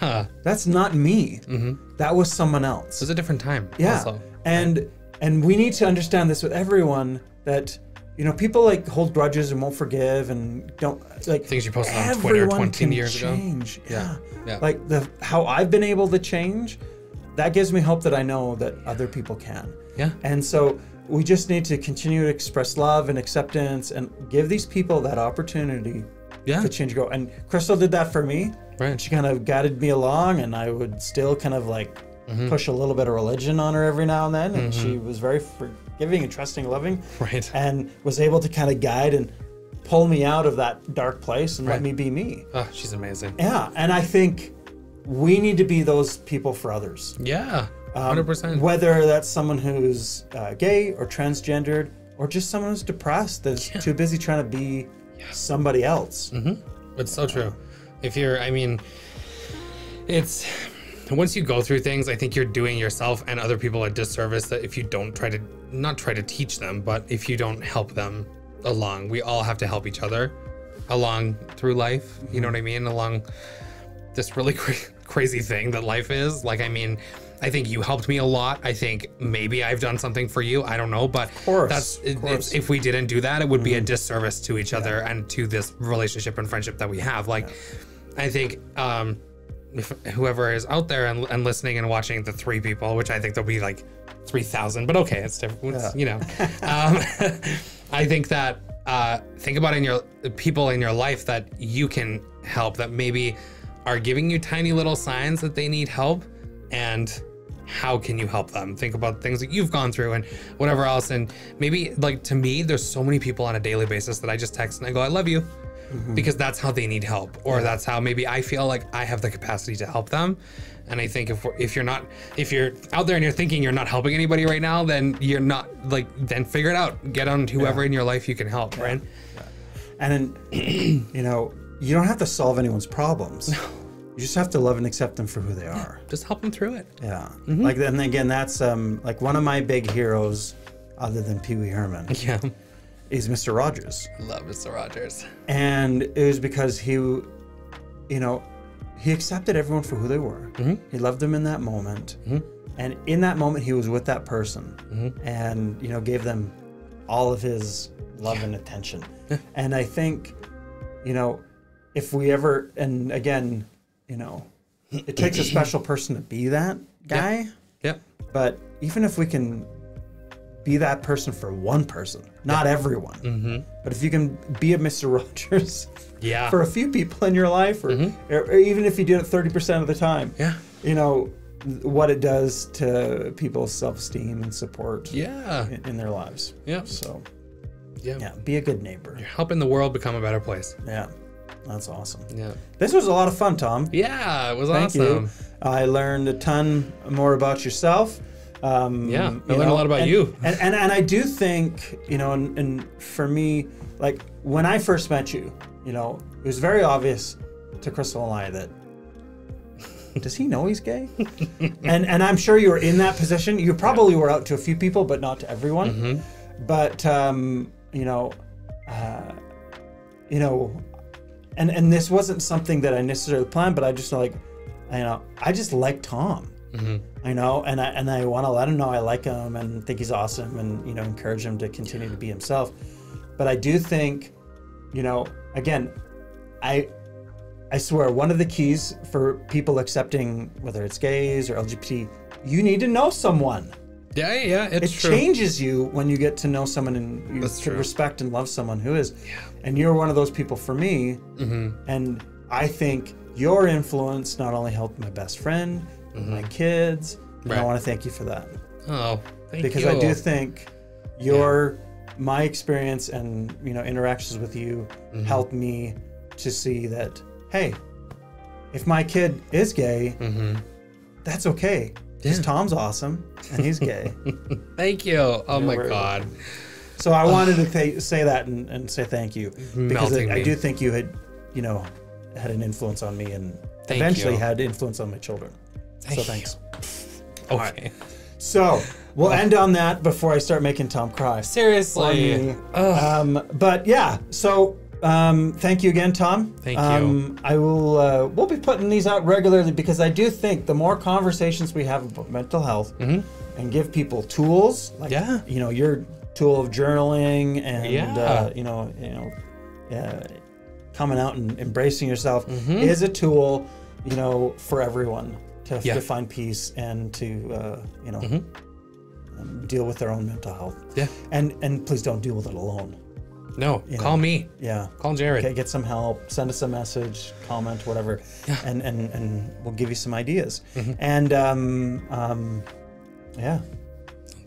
yeah. That's not me. Mm-hmm. That was someone else. It was a different time. Yeah. Also. And and we need to understand this with everyone that you know people like hold grudges and won't forgive and don't like Things you posted on Twitter everyone 20 can years ago. change. Yeah. Yeah. Like the how I've been able to change, that gives me hope that I know that other people can. Yeah. And so we just need to continue to express love and acceptance and give these people that opportunity Yeah. to change go. And Crystal did that for me. Right. She kind of guided me along, and I would still kind of like Mm-hmm. push a little bit of religion on her every now and then. And she was very forgiving and trusting, loving, Right. and was able to kind of guide and pull me out of that dark place and let me be me. Oh, she's amazing. Yeah. And I think we need to be those people for others. Yeah. Um, Hundred percent. Whether that's someone who's uh, gay or transgendered, or just someone who's depressed that's too busy trying to be somebody else. It's so true. If you're, I mean, it's once you go through things, I think you're doing yourself and other people a disservice that if you don't try to not try to teach them, but if you don't help them along, we all have to help each other along through life. You know what I mean? Along this really [laughs] cra- crazy thing that life is. Like, I mean, I think you helped me a lot. I think maybe I've done something for you. I don't know, but course, that's of course. Mm-hmm. If, if we didn't do that, it would be a disservice to each other and to this relationship and friendship that we have. Like, I think um, if whoever is out there and, and listening and watching the three people, which I think there'll be like three thousand, but okay, it's different. It's, You know, [laughs] um, [laughs] I think that uh, think about in your people in your life that you can help that maybe are giving you tiny little signs that they need help and how can you help them? Think about things that you've gone through and whatever else. And maybe like to me there's so many people on a daily basis that i just text and i go i love you mm-hmm. because that's how they need help or that's how maybe i feel like i have the capacity to help them. And i think if we're, if you're not if you're out there and you're thinking you're not helping anybody right now then you're not like then figure it out. Get on whoever in your life you can help right? And then, [clears throat] you know, you don't have to solve anyone's problems. You just have to love and accept them for who they are. just help them through it Yeah. Mm-hmm. Like, and again, that's um, like one of my big heroes, other than Pee Wee Herman, [laughs] yeah is Mr. Rogers. I love mr rogers And it was because he, you know, he accepted everyone for who they were. Mm-hmm. He loved them in that moment. Mm-hmm. And in that moment, he was with that person and, you know, gave them all of his love and attention. And I think, you know, if we ever, and again, you know, it takes a special person to be that guy. yep But even if we can be that person for one person, not everyone, mm-hmm. but if you can be a Mr. Rogers [laughs] yeah for a few people in your life, or, or, or even if you do it 30% of the time, yeah you know, what it does to people's self-esteem and support Yeah. in, in their lives. Yeah. So Yeah. yeah, be a good neighbor. You're helping the world become a better place. Yeah, that's awesome. Yeah. This was a lot of fun, Tom. Yeah, it was Thank awesome. you. I learned a ton more about yourself. Um, Yeah, I learned a lot about and, you. And, and and I do think you know, and, and for me, like when I first met you, you know, it was very obvious to Crystal and I that [laughs] does he know he's gay? and and I'm sure you were in that position. You probably were out to a few people, but not to everyone. Mm-hmm. But um, you know, uh, you know, and and this wasn't something that I necessarily planned, but I just like, you know, I just like Tom. Mm-hmm. I know, and I and I want to let him know I like him and think he's awesome, and you know, encourage him to continue to be himself. But I do think, you know, again, I I swear one of the keys for people accepting whether it's gays or LGBT, you need to know someone. Yeah, yeah, It true. changes you when you get to know someone and you That's respect and love someone who is. And you're one of those people for me. Mm-hmm. And I think your influence not only helped my best friend, but my kids. And I Mm-hmm. Want to thank you for that. Oh, thank you. Because you. I do think your my experience and you know interactions with you Mm-hmm. helped me to see that hey, if my kid is gay, Mm-hmm. that's okay. Because. Tom's awesome and he's gay. [laughs] Thank you. Oh my we're- god. So I wanted to th- say that and, and say thank you because I, I do think you had, you know, had an influence on me and Thank eventually you. had influence on my children. Thank so you. thanks. Okay. So we'll end on that before I start making Tom cry. Seriously. Um, but yeah, so um, thank you again, Tom. Thank you. um, I will. Uh, we'll be putting these out regularly because I do think the more conversations we have about mental health and give people tools, like. Yeah. you know, your tool of journaling and Yeah. uh, you know, you know, uh, coming out and embracing yourself Mm-hmm. is a tool, you know, for everyone to, Yeah. to find peace and to uh, you know. um, Deal with their own mental health. Yeah. and and please don't deal with it alone. No, You call know. me. Yeah. Call Jared. Okay, get some help, send us a message, comment, whatever, and, and and we'll give you some ideas. Mm-hmm. And um, um, yeah,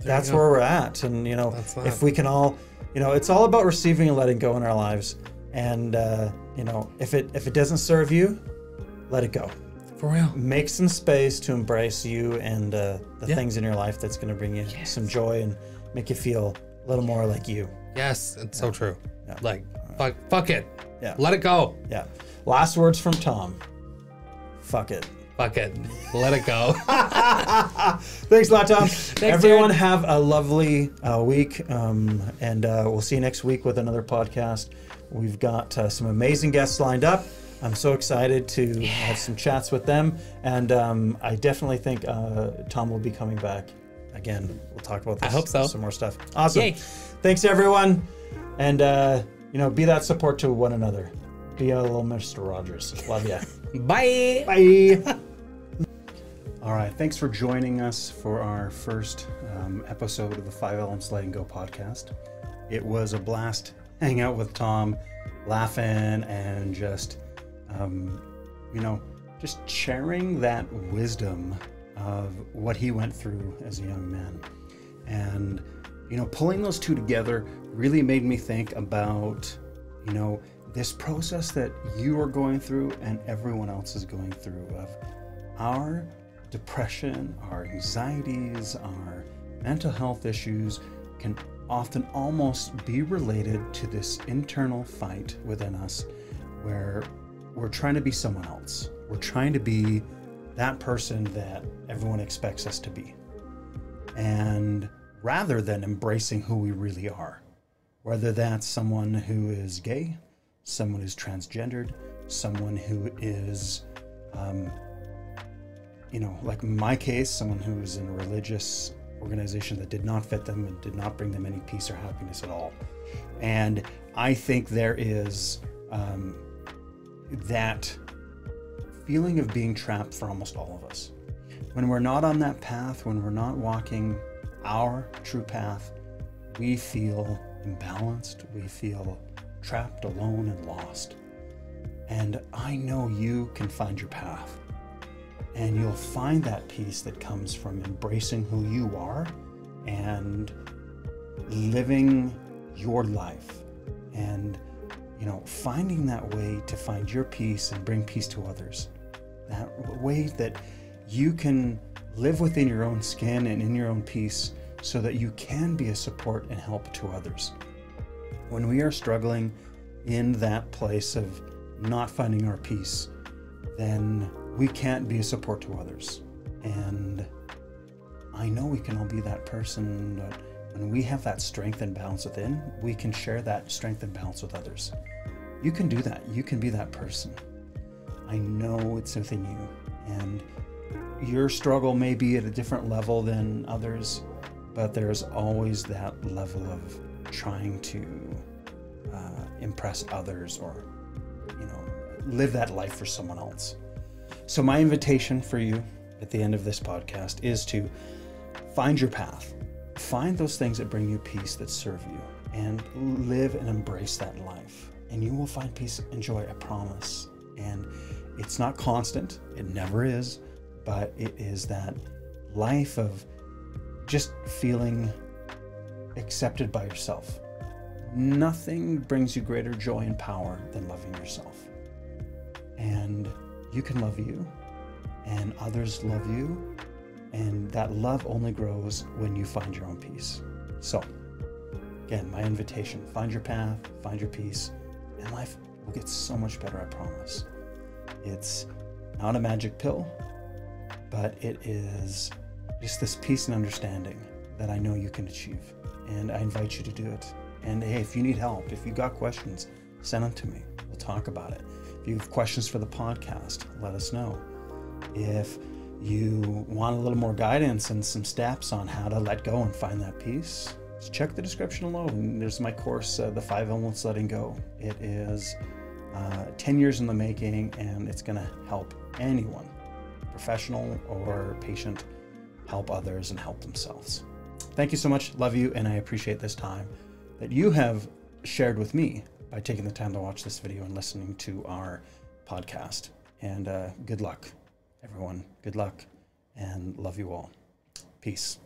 that's where we're at. And you know, if we can all, you know, it's all about receiving and letting go in our lives. And uh, you know, if it if it doesn't serve you, let it go. For real. Make some space to embrace you and uh, the Yeah. things in your life that's going to bring you some joy and make you feel a little more like you. Yes, it's so true. Yeah. Like, fuck, fuck it. Yeah. Let it go. Yeah. Last words from Tom. Fuck it. Fuck it. Let it go. [laughs] Thanks a lot, Tom. Thanks, Everyone have a lovely uh, week, um, and uh, we'll see you next week with another podcast. We've got uh, some amazing guests lined up. I'm so excited to have some chats with them, and um, I definitely think uh, Tom will be coming back again. We'll talk about this. hope so. Some more stuff. Awesome. Yay. Thanks, everyone, and uh, you know, be that support to one another. Be a little Mr. Rogers. Love ya. [laughs] Bye. Bye. [laughs] All right. Thanks for joining us for our first um, episode of the Five Elements Letting Go podcast. It was a blast hanging out with Tom, laughing and just, um, you know, just sharing that wisdom of what he went through as a young man. And, you know, pulling those two together really made me think about, you know, this process that you are going through and everyone else is going through of our depression, our anxieties, our mental health issues can often almost be related to this internal fight within us where we're trying to be someone else. We're trying to be that person that everyone expects us to be. And rather than embracing who we really are, whether that's someone who is gay, someone who's transgendered, someone who is, um, you know, like my case, someone who is in a religious organization that did not fit them and did not bring them any peace or happiness at all. And I think there is um, that feeling of being trapped for almost all of us. When we're not on that path, when we're not walking our true path, we feel imbalanced, we feel trapped, alone, and lost. And I know you can find your path. And you'll find that peace that comes from embracing who you are and living your life and you know finding that way to find your peace and bring peace to others Uh, that way that you can live within your own skin and in your own peace so that you can be a support and help to others when we are struggling in that place of not finding our peace then we can't be a support to others and i know we can all be that person but when we have that strength and balance within, we can share that strength and balance with others. You can do that. You can be that person. I know it's within you. And your struggle may be at a different level than others, but there's always that level of trying to uh, impress others or, you know, live that life for someone else. So, my invitation for you at the end of this podcast is to find your path Find those things that bring you peace that serve you and live and embrace that life. And you will find peace and joy, I promise. And it's not constant, it never is, but it is that life of just feeling accepted by yourself. Nothing brings you greater joy and power than loving yourself. And you can love you, and others love you, and that love only grows when you find your own peace. So, again, my invitation find your path, find your peace, and life will get so much better, I promise. It's not a magic pill, but it is just this peace and understanding that I know you can achieve. And I invite you to do it. And hey, if you need help, if you've got questions, send them to me. We'll talk about it. If you have questions for the podcast, let us know. If you want a little more guidance and some steps on how to let go and find that peace, check the description alone. There's my course, uh, The Five Elements Letting Go. It is uh, 10 years in the making and it's going to help anyone, professional or patient, help others and help themselves. Thank you so much. Love you. And I appreciate this time that you have shared with me by taking the time to watch this video and listening to our podcast. And uh, good luck everyone, good luck and love you all. Peace.